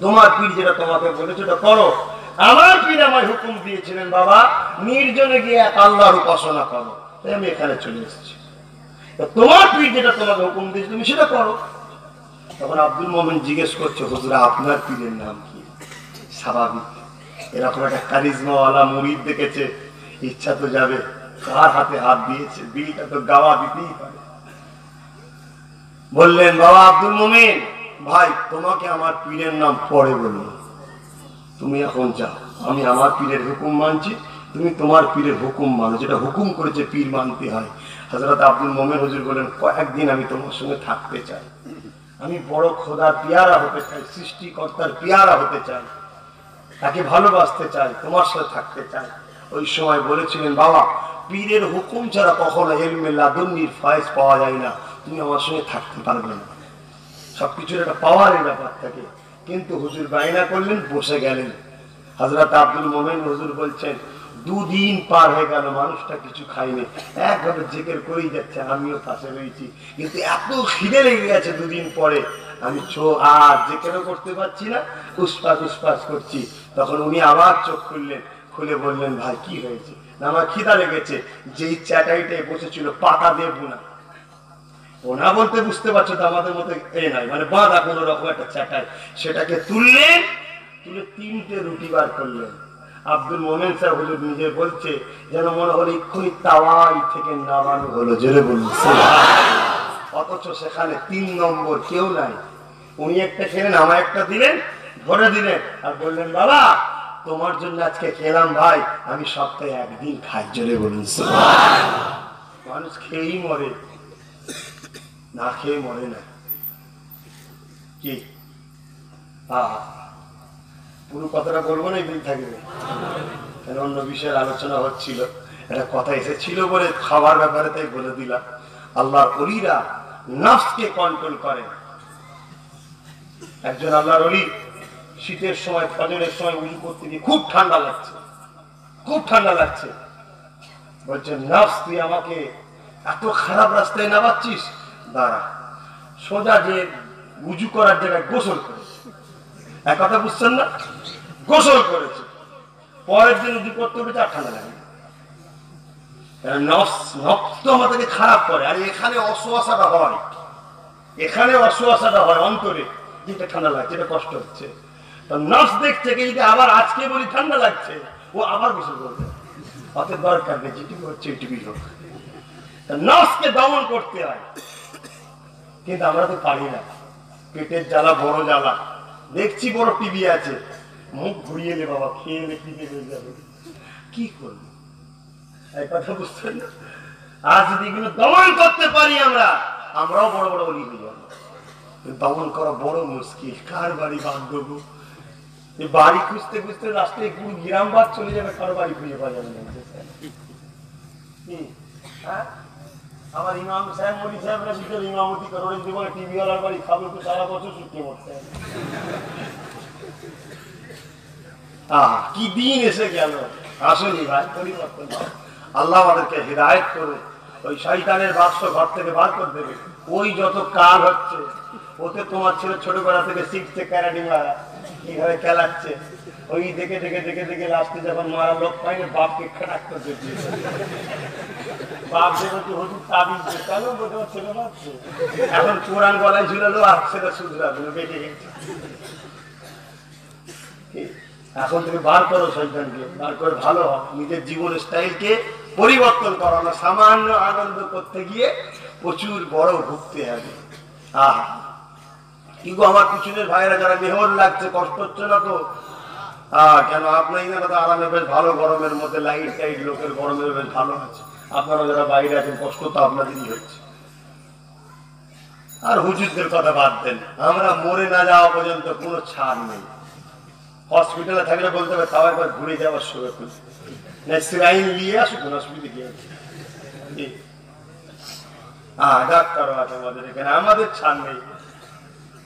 তোমার পীর যেটা তোমাকে বলেছে, ওটা করো। আমার পীর আমায় হুকুম দিয়েছিলেন, বাবা। নির্জনে গিয়ে এক আল্লাহর উপাসনা করো। তাই আমি এখানে চলে এসেছি। তোমার পীর যেটা তোমাকে হুকুম দিয়েছে, তুমি সেটা করো। তখন আব্দুল মোমেন জিজ্ঞেস করছে, হুজুরা, আপনার পীরের নাম কি? স্বাভাবিক। এরকম একটা কারিজমাওয়ালা মুরিদ দেখেছে। ইচ্ছা তো যাবে কার হাতে হাত দিয়েছে বিলটা তো গাওয়া দিতেই পারে বললেন, বাবা আব্দুল মোমিন, ভাই, তোমাকে আমার পীরের নাম পরে বলব। তুমি এখন যাও, আমি আমার পীরের হুকুম মানছি, তুমি তোমার পীরের হুকুম মানো, যেটা হুকুম করেছে পীর মানতে হয়। হজরত আব্দুল মোমেন হুজুর বলেন কয়েকদিন আমি তোমার সঙ্গে থাকতে চাই। আমি বড় খোদার পিয়ারা হতে চাই, সৃষ্টিকর্তার পিয়ারা হতে চাই, তাকে ভালোবাসতে চাই, তোমার সাথে থাকতে চাই। ওই সময় বলেছিলেন, বাবা, পীরের হুকুম ছাড়া কখনো এলমে লাদুন্নির ফয়েজ পাওয়া যায় না। তুমি আমার সঙ্গে থাকতে পারবে না। সবকিছুর একটা পাওয়ারের ব্যাপার থাকে কিন্তু হুজুর বাইনা করলেন, বসে গেলেন। হজরত আব্দুল মোমেন হুজুর বলছেন, দুদিন পার হয়ে গেল, মানুষটা কিছু খাইনি একভাবে জেকের করেই যাচ্ছে, আমিও পাশে রয়েছি। কিন্তু এত খিদে লেগে গেছে দুদিন পরে। আমি চো আর জেকেরও করতে পারছি না, উসপাস উসপাস করছি। তখন উনি আবার চোখ খুললেন, খুলে বললেন, ভাই, কি হয়েছে? না আমার খিদা লেগেছে। যেই চ্যাটাইটায় বসেছিল, পাতা দেব না ওনা বলতে বুঝতে পারছ তো আমাদের মতো এ নাই মানে বাঁধা কোনো রকম একটা চ্যাটাই সেটাকে তুললেন তুলে তিনটে রুটি বার করলেন। আব্দুল মোমেন স্যার হুজুর নিজে বলছে, যেন মনে হলো এক্ষুনি তাওয়াই থেকে নামানো হলো, জেরে বলুন। অথচ সেখানে তিন নম্বর কেউ নাই। উনি একটা খেলেন আমার একটা দিলেন, ধরে দিলেন। আর বললেন, বাবা, তোমার জন্য আজকে খেলাম ভাই, আমি সপ্তাহে একদিন খাই, জোরে বলুন। মানুষ খেয়েই মরে। না খেয়ে মরে না। কি? পুরো কথাটা না থাকবে কেন অন্য বিষয়ের আলোচনা হচ্ছিল? কথা এসেছিল বলে খাবার ব্যাপারে তাই বলে দিলাম। আল্লাহর অলিরা কন্ট্রোল একজন আল্লাহর অলি শীতের সময়, ফজরের সময় উজু করতে গিয়ে খুব ঠান্ডা লাগছে। খুব ঠান্ডা লাগছে। বলছে, নফস, তুই আমাকে এত খারাপ রাস্তায় নামাচ্ছিস? দাঁড়া সোজা যে উজু করার জায়গায় গোসল করেছে। এক কথা বুঝছেন না? গোসল করেছে। পরের দিন উজু করতে হবে আর ঠান্ডা লাগে নষ্ট আমাদেরকে খারাপ করে। আর এখানে অসুয়াশাটা হয়। এখানে অসুয়াশাটা হয় অন্তরে যেটা ঠান্ডা লাগছে, এটা কষ্ট হচ্ছে। তো নফস দেখছে কি, যদি আবার আজকে বলি ঠান্ডা লাগছে, ও আবার গোসল করবে। অত দরকার নেই, যেটুকু হচ্ছে এইটুকুই হোক। নফসকে দমন করতে হয়। কিন্তু আমরা তো পারি না। পেটের জ্বালা, বড় জ্বালা। দেখছি বড় টিভি আছে। মুখ ঘুরিয়ে এলে বাবা, খেয়ে এলে টিভি হয়ে যাবে। কি করব? এই কথা বুঝছেন না? আর যদি এগুলো দমন করতে পারি আমরা, আমরাও বড় বড় অলি দমন করা বড় মুশকিল। কার বাড়ি বাদ দেবো এই বাড়ি খুঁজতে খুঁজতে রাস্তায় পুরো গ্রাম বাদ চলে যাবে, কারও বাড়ি খুঁজে পাওয়া যাবে না? আমার ইমাম সাহেব মলি সাহেবরা ভিতরে ইমামতি করে জীবনে টিভি ওয়ালার বাড়ি খাবে তো সারা বছর ছুটি করতে আহ কি দিন এসে গেল? আসলে ভাই, পরিবর্তন আল্লাহ আমাদেরকে হৃদায়ত করে ওই শয়তানের বাক্স ঘর থেকে বার করে দেবে। ওই যত কাল হচ্ছে, ওতে তোমার ছেলে ছোটবেলা থেকে শিখছে ক্যারাটি মারা, কীভাবে খেলাচ্ছে। ওই দেখে দেখে দেখে দেখে লাস্টে যখন মারা লোক পাইনি বাপকে খাটাক করতে দিয়েছে। এখন কোরআন গলায় ঝুলালো আর শুধরাবে বেঁচে গেছে এখন তুমি বার করো বার করে ভালো হও নিজের জীবন স্টাইলকে পরিবর্তন করো না সামান্য আনন্দ করতে গিয়ে প্রচুর বড় ভুগতে হবে আহ কি গো আমার পিছনের ভাইরা যারা মেহর লাগছে কষ্ট হচ্ছে না তো কেন আপনার কথা আরামে বেশ ভালো গরমের মধ্যে, লাইট টাইট, লোকের গরমের বেশ ভালো আছে। আপনারা যারা বাইরে আছেন, কষ্ট তো আপনাদেরই হচ্ছে। আর হুজুরদের কথা বাদ দেন, আমরা মরে না যাওয়া পর্যন্ত কোনো ছাড় নেই। হসপিটালে থাকলে বলতে হবে, তাও একবার ঘুরে যাওয়ার না সিরাইন নিয়ে আসুক অসুবিধা কি আছে আমাদের এখানে, আমাদের ছাড় নেই।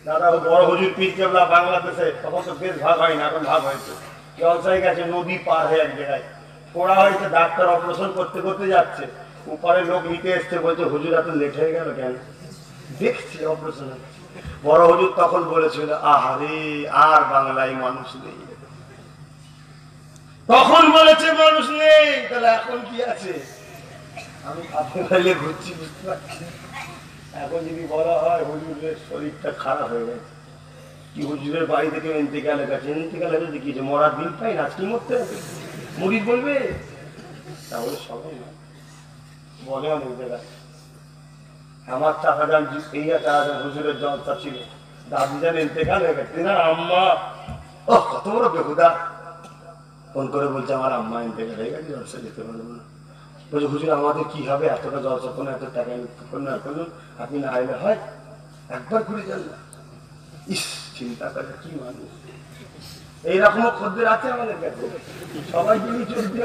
দাদা বড় হুজুর পীর বাংলাদেশে, তখন তো বেশ ভাগ হয় না, এখন ভাগ হয়েছে। জলসাই গেছে, নদী পার হয়ে এক জায়গায়। পড়া হয়েছে ডাক্তার অপারেশন করতে করতে যাচ্ছে। উপরে লোক নিতে এসছে, বলছে, হুজুর, এত লেট হয়ে গেল কেন? দেখছি অপারেশন বড় হুজুর তখন বলেছিল, আহারে, আর বাংলায় মানুষ নেই। তখন বলেছে, মানুষ নেই। তাহলে এখন কি আছে? আমি আপনি ঘুরছি, বুঝতে পারছি এখন যদি বলা হয়, হুজুরের শরীরটা খারাপ হয়ে গেছে। কি হুজুরের বাড়ি থেকে এনতেকালে গেছে এনতেকালে গেছে কি যে মরার দিন পাই না, আজকে মরতে হবে। মুড়ি বলবে তাহলে সবাই না। বলে অনেক জায়গায় আমার চাচা যান এই চাচা যান হুজুরের জলসা ছিল। দাদি যান এনতেকাল হয়ে গেছে। না আম্মা। ও কত বড় বেহুদা। ফোন করে বলছে, আমার আম্মা এনতেকাল হয়ে গেছে জলসা যেতে পারব না। বলছে, হুজুর, আমাদের কি হবে? এতটা জলসা কোনো এত টাকা না করুন আপনি না এলে হয়? একবার ঘুরে যান না ইস, চিন্তা করে কি মানুষ। এইরকম খদ্দের আছে আমাদের কাছে। সবাই নিয়ে চলতে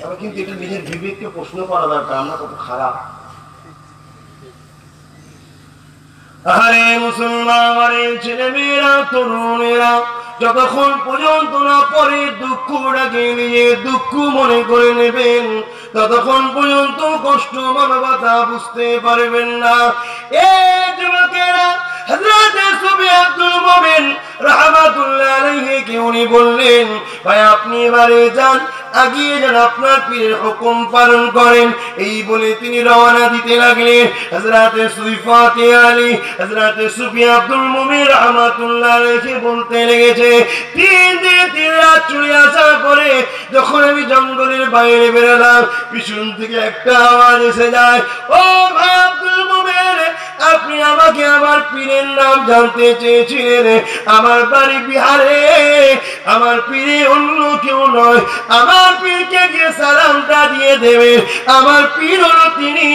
তবে কিন্তু এটা নিজের বিবেককে প্রশ্ন করা দরকার, আমরা কত খারাপ। আরে মুসলমান আরে ছেলে মেয়েরা তরুণেরা, যতক্ষণ পর্যন্ত না পরে দুঃখটাকে নিজের দুঃখ মনে করে নেবেন, ততক্ষণ পর্যন্ত কষ্ট মানবতা বুঝতে পারবেন না। এ যুবকেরা দিন যখন আমি জঙ্গলের বাইরে বেরোলাম, পিছন থেকে একটা আওয়াজ এসে যায়, ও ভাই আব্দুল আপনি আমাকে আমার পীরের নাম জানতে চেয়েছিলেন। আমার বাড়ি বিহারে, আমার পীরে অন্য কেউ নয়। আমার পীরকে গিয়ে সালামটা দিয়ে দেবে আমার পীর হলো তিনি,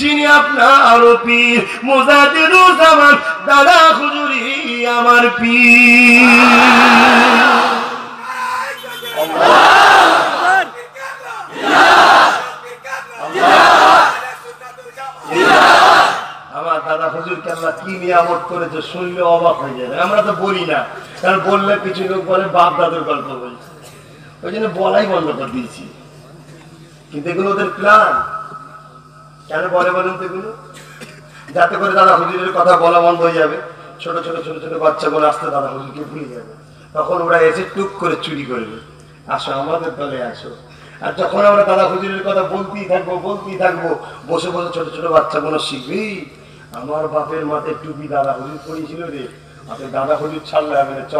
যিনি আপনার পীর। মুজাদিরুজ্জামান দাদা খুজুরি আমার পীর। আমার দাদা হুজুরকে আল্লাহ কি নিয়ামত করেছে শুনলে অবাক হয়ে যাবে আমরা তো বলি না। কারণ বললে কিছু লোক বলে বাপ দাদুর গল্প বলছে ওই জন্য বলাই বন্ধ করে দিয়েছি। কিন্তু এগুলো ওদের প্ল্যান কেন বলে বলেন তো এগুলো? যাতে করে দাদা হুজুরের কথা বলা বন্ধ হয়ে যাবে। ছোট ছোট ছোট ছোট বাচ্চাগুলো আসতে দাদা হুজুরকে ভুলে যাবে। তখন ওরা এসে টুক করে চুরি করবে। আসো, আমাদের দলে আসো। আর যখন আমরা দাদা হুজুরের কথা বলতেই থাকব বলতেই থাকব, বসে বসে ছোট ছোট বাচ্চাগুলো শিখবি আমার বাপের মাথায় টুপি দাদা হুজুর পড়েছিল রে। আপনি দাদা হুজুর ছাড়লে হবে চ।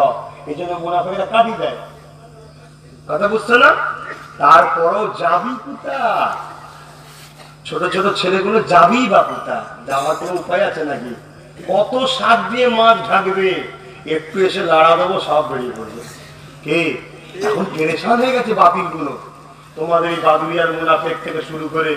এই জন্য মুনাফেরা কাটি দেয়। কথা বুঝছ না? তারপরও যাবি কোথা ছোট ছোট ছেলেগুলো যাবি বা কোথা যাওয়ার কোনো উপায় আছে নাকি? কত শাক দিয়ে মাছ ঢাকবে। একটু এসে লাড়া দেবো, সব বেরিয়ে পড়বে। কে? এখন পেরেশান হয়ে গেছে বাতিলগুলো তোমাদের এই বাদুরিয়ার মুনাফেক থেকে শুরু করে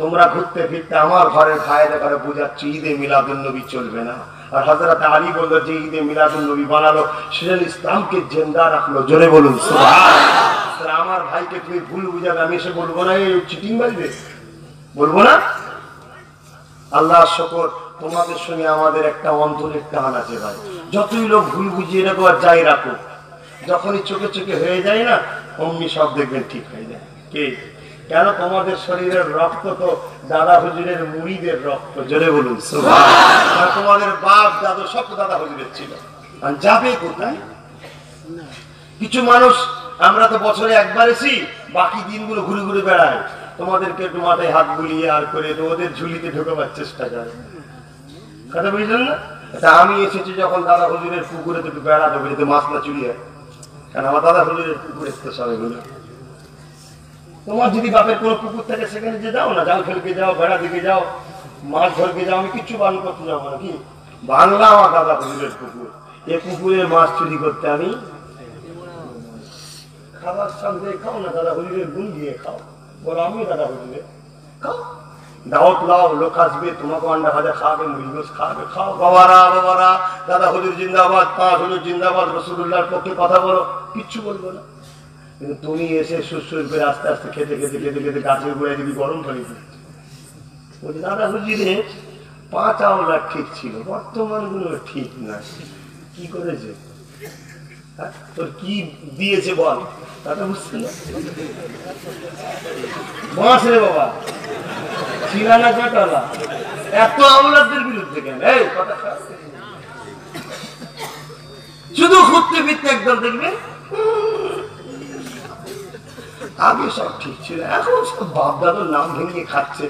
তোমরা ঘুরতে ফিরতে আমার ঘরের ফায়দা করে বুঝাচ্ছি, ঈদে মিলাদুল নবী চলবে না। আর হজরত আলী বলল যে, ঈদে মিলাদুল নবী বানালো, সেজন্য ইসলামকে জেন্দা রাখল। জোরে বলুন আমার ভাইকে তুমি ভুল বুঝাবে, আমি এসে বলব না, এই চিটিং বাজবে? বলব না? আল্লাহ শকর, তোমাদের সঙ্গে আমাদের একটা অন্তরের টান আছে ভাই। যতই লোক ভুল বুঝিয়ে রাখো আর যাই রাখো যখনই চোখে চোখে হয়ে যায় না, অমনি সব দেখবেন ঠিক হয়ে যায়। কে? কেন তোমাদের শরীরের রক্ত তো দাদা হুজুরের মুড়িদের রক্ত? জোরে বলুন তোমাদের বাপ দাদু সব তো দাদা হুজুরের ছিল। যাবে কোথায়? কিছু মানুষ আমরা তো বছরে একবার এসি বাকি দিনগুলো ঘুরে ঘুরে বেড়ায়। তোমাদেরকে একটু মাথায় হাত বুলিয়ে আর করে তো ওদের ঝুলিতে ঢোকাবার চেষ্টা করে কথা বুঝলেন না? তা আমি এসেছি যখন দাদা হুজুরের পুকুরে তো একটু বেড়াতে যাতে মাছ না চুরি হয়। কারণ আমার দাদা হুজুরের পুকুরে তো সবাইগুলো তোমার যদি বাপের কোনো পুকুর থাকে, সেখানে যে যাও না, জাল ফেলকে যাও বেড়া দিকে যাও, মাছ ধরকে যাও, আমি কিচ্ছু বান করতে যাব না, কি? বাংলা আমার দাদা হুজুরের পুকুর। এ পুকুরে মাছ চুরি করতে আমি খাবার সঙ্গে খাও না, দাদা হুজুরের গুণ দিয়ে খাও। বলো, আমিও দাদা হুজুরে খাও। দাওয়াত লাও লোক আসবে তোমাকে আন্ডা ভাজা খাবে মুড়ি গোস খাবে খাও। বাবারা বাবারা, দাদা হুজুর জিন্দাবাদ, পাঁচ হুজুর জিন্দাবাদ, রসুল্লাহর পক্ষে কথা বলো, কিচ্ছু বলব না। কিন্তু তুমি এসে সুর করে আস্তে আস্তে খেতে খেতে খেতে খেতে গাছের গোড়ায় যদি গরম পানি বলছি দাদা হুজুরে পাঁচ আওলা ঠিক ছিল, বর্তমানগুলো ঠিক না কি করেছে? হ্যাঁ? তোর কি দিয়েছে বল? বুঝতে না বাঁশ রে বাবা। ছিলানা কাটালা এত আমলাদের বিরুদ্ধে কেন? এই শুধু ঘুরতে ফিরতে একদম দেখবে? আগে সব ঠিক ছিল এখন সব বাপ দাদুর নাম ভেঙে খাচ্ছে।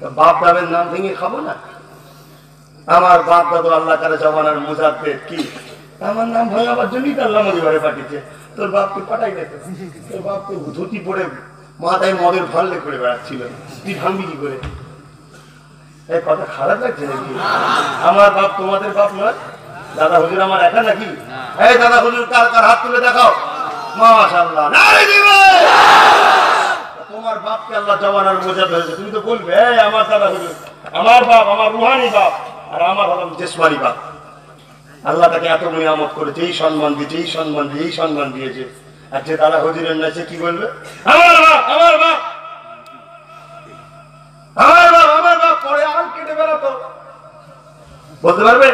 তা বাপ দাদের নাম ভেঙে খাব না? আমার বাপ দাদু আল্লাহ তারা জমানার মুজাদ্দের কি? আমার নাম ভাঙাবার জন্যই তো আল্লাহ মদিবারে পাঠিয়েছে। তোর বাপকে পাঠাই দেখো তোর বাপকে ধুতি পরে মাথায় মদের ফাললে করে বেড়াচ্ছিল। তুই ভাঙবি কি করে? এই কথা খারাপ লাগছে নাকি? আমার বাপ তোমাদের বাপ নয়? দাদা হুজুর আমার একা নাকি? এই দাদা হুজুর কার কার হাত তুলে দেখাও? তোমার বাপকে আল্লাহ তুমি তো বলবে আমার বাপ আমার বাপ আল্লাহ তাকে এত নিয়ামত করেছে এই সম্মান দিয়েছে এই সম্মান দিয়ে, এই সম্মান দিয়েছে। আর যে দাদা হুজুরের নাচে কি বলবে? আমার বাপ আমার বাপ! আমার বাপ আমার বাপ, পরে আল কেটে বেড়াতো। বলতে পারবে?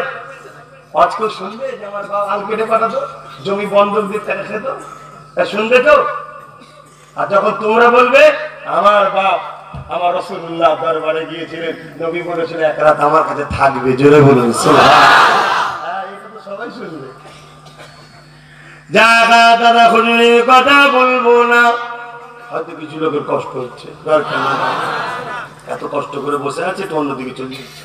আজকে শুনবে যে আমার বাপ আল কেটে পাঠাতো, জমি বন্ধক দিয়ে টাকা খেত। শুনবে তো? আর যখন তোমরা বলবে আমার বাপ আমার রসুল্লাহ দরবারে গিয়েছিলেন নবী বলেছিল এক রাত আমার কাছে থাকবে জোরে বলুন হ্যাঁ, সবাই শুনবে। হুজুরের কথা বলব না। হয়তো কিছু লোকের কষ্ট হচ্ছে দরকার এত কষ্ট করে বসে আছে অন্যদিকে চলে। যাচ্ছে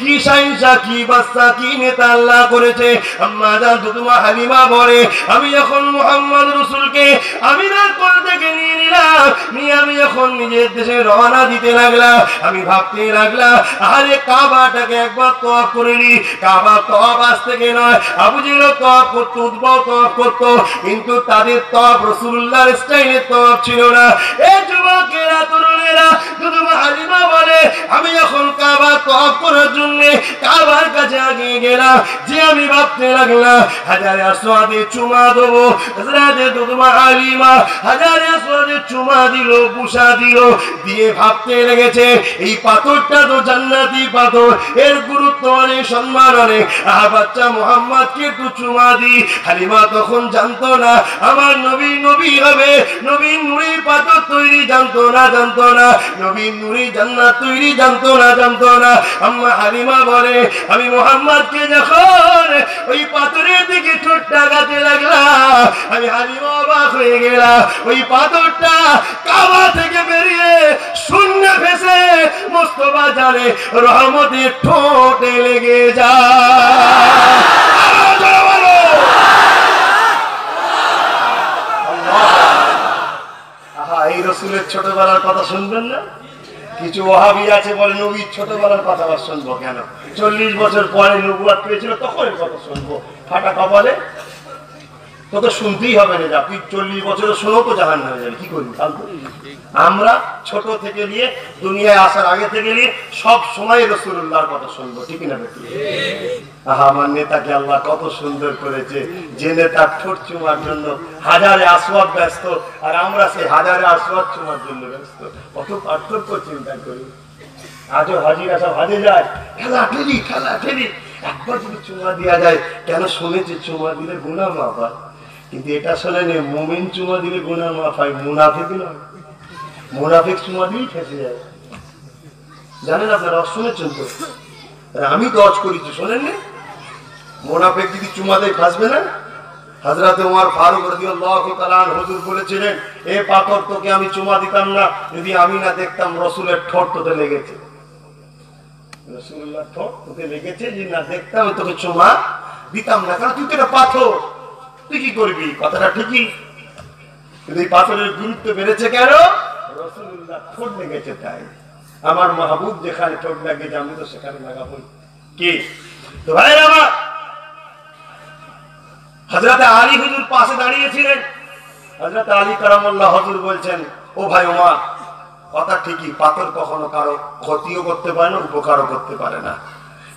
কি সাইন্সা কি বাচ্চা কি নেতা আল্লাহ করেছে, আম্মা জান তোমা হালিমা বলে, আমি যখন মোহাম্মদ রসুলকে আমি না কোল থেকে নিয়ে নিলাম, নিয়ে আমি যখন নিজের দেশে রওনা দিতে লাগলাম, আমি ভাবতে লাগলাম, আরে কাবাটাকে একবার তফ করে নি, কাবা তফ আজ থেকে নয়, আবু জিল তফ করতো উদ্ভব তফ করতো, কিন্তু তাদের তফ রসুল্লাহর স্টাইলের তফ ছিল না। এ যুবকেরা, তরুণেরা শুধু হালিমা বলে, আমি যখন কাবা তফ করার জন্য কাবার কাছে আগে গেলাম। যে আমি ভাবতে লাগলাম, হাজারে আসোয়াদে চুমা দেবো। হাজারে দুধমা হালিমা হাজারে আসোয়াদে চুমা দিল, বুসা দিল। দিয়ে ভাবতে লেগেছে, এই পাথরটা তো জান্নাতি পাথর। এর গুরুত্ব অনেক সম্মান অনেক আহ বাচ্চা মোহাম্মদকে একটু চুমা দি। হালিমা তখন জানতো না, আমার নবী নবী হবে। নবী নুরি পাথর তৈরি জানতো না জানতো না। নবী নুরি জান্নাত তৈরি জানতো না জানতো না। হালিমা বলে, আমি মোহাম্মদকে যখন ওই পাথরে হালিমের দিকে ঠোঁটটা গাতে লাগলাম, আমি হালিম অবাক হয়ে গেলাম। ওই পাথরটা কাবা থেকে বেরিয়ে শূন্য ভেসে মোস্তফা জানে রহমতের ঠোঁটে লেগে জোরে এই রসুলের ছোটবেলার কথা শুনবেন না? কিছু ওহাবি আছে বলে নবীর ছোটবেলার কথা আবার শুনব কেন? চল্লিশ বছর পরে নবুয়াত পেয়েছিল তখন কথা শুনব। ফাটা কপালে তো তো আমরা ছোট থেকে নিয়ে, দুনিয়ায় আসার আগে থেকে নিয়ে, সব সময় রসুল্লাহর কথা শুনব, ঠিক না আমার নেতাকে আল্লাহ কত সুন্দর করেছে, যে নেতার ঠোঁট চুমার জন্য হাজারে আসওয়াদ ব্যস্ত, আর আমরা সেই হাজারে আসওয়াদ চুমার জন্য ব্যস্ত। কত পার্থক্য চিন্তা করি। আজও হাজিরা সব হাজে যায়, খেলা ঠেলি খেলা ঠেলি একবার যদি চুমা দেওয়া যায়, কেন শুনেছে চুমা দিলে গুণা হয়? কিন্তু এটা শোনে নে মোমিন চুমা দিলে গুণা মাফ হয়। মুনাফিক নয় মুনাফিক চুমা দিলেই ফেসে যায়। জানেন আপনারা শুনেছেন তো আমি দজ করেছি শোনেন না মোনাফেক যদি চুমা দেয়, ফাঁসবে না? হাজরাতে উমার ফারুক হুজুর বলেছিলেন, এ পাথর, তোকে আমি চুমা দিতাম না। যদি আমি না দেখতাম, রসুলের ঠোঁট তোতে লেগেছে। রসুল্লাহ ঠোঁট তোকে লেগেছে যে না দেখতাম, তোকে চুমা দিতাম না। কারণ তুই তো পাথর। তুই কি করবি? কথাটা ঠিকই। কিন্তু এই পাথরের গুরুত্ব বেড়েছে কেন? ঠোঁট লেগেছে আমার মাহবুব যেখানে ঠোঁট আমি তো সেখানে পাশে দাঁড়িয়েছিলেন। হজুর বলছেন, ও ভাই কথা ঠিকই, পাথর কখনো কারও ক্ষতিও করতে পারে না, উপকারও করতে পারে না।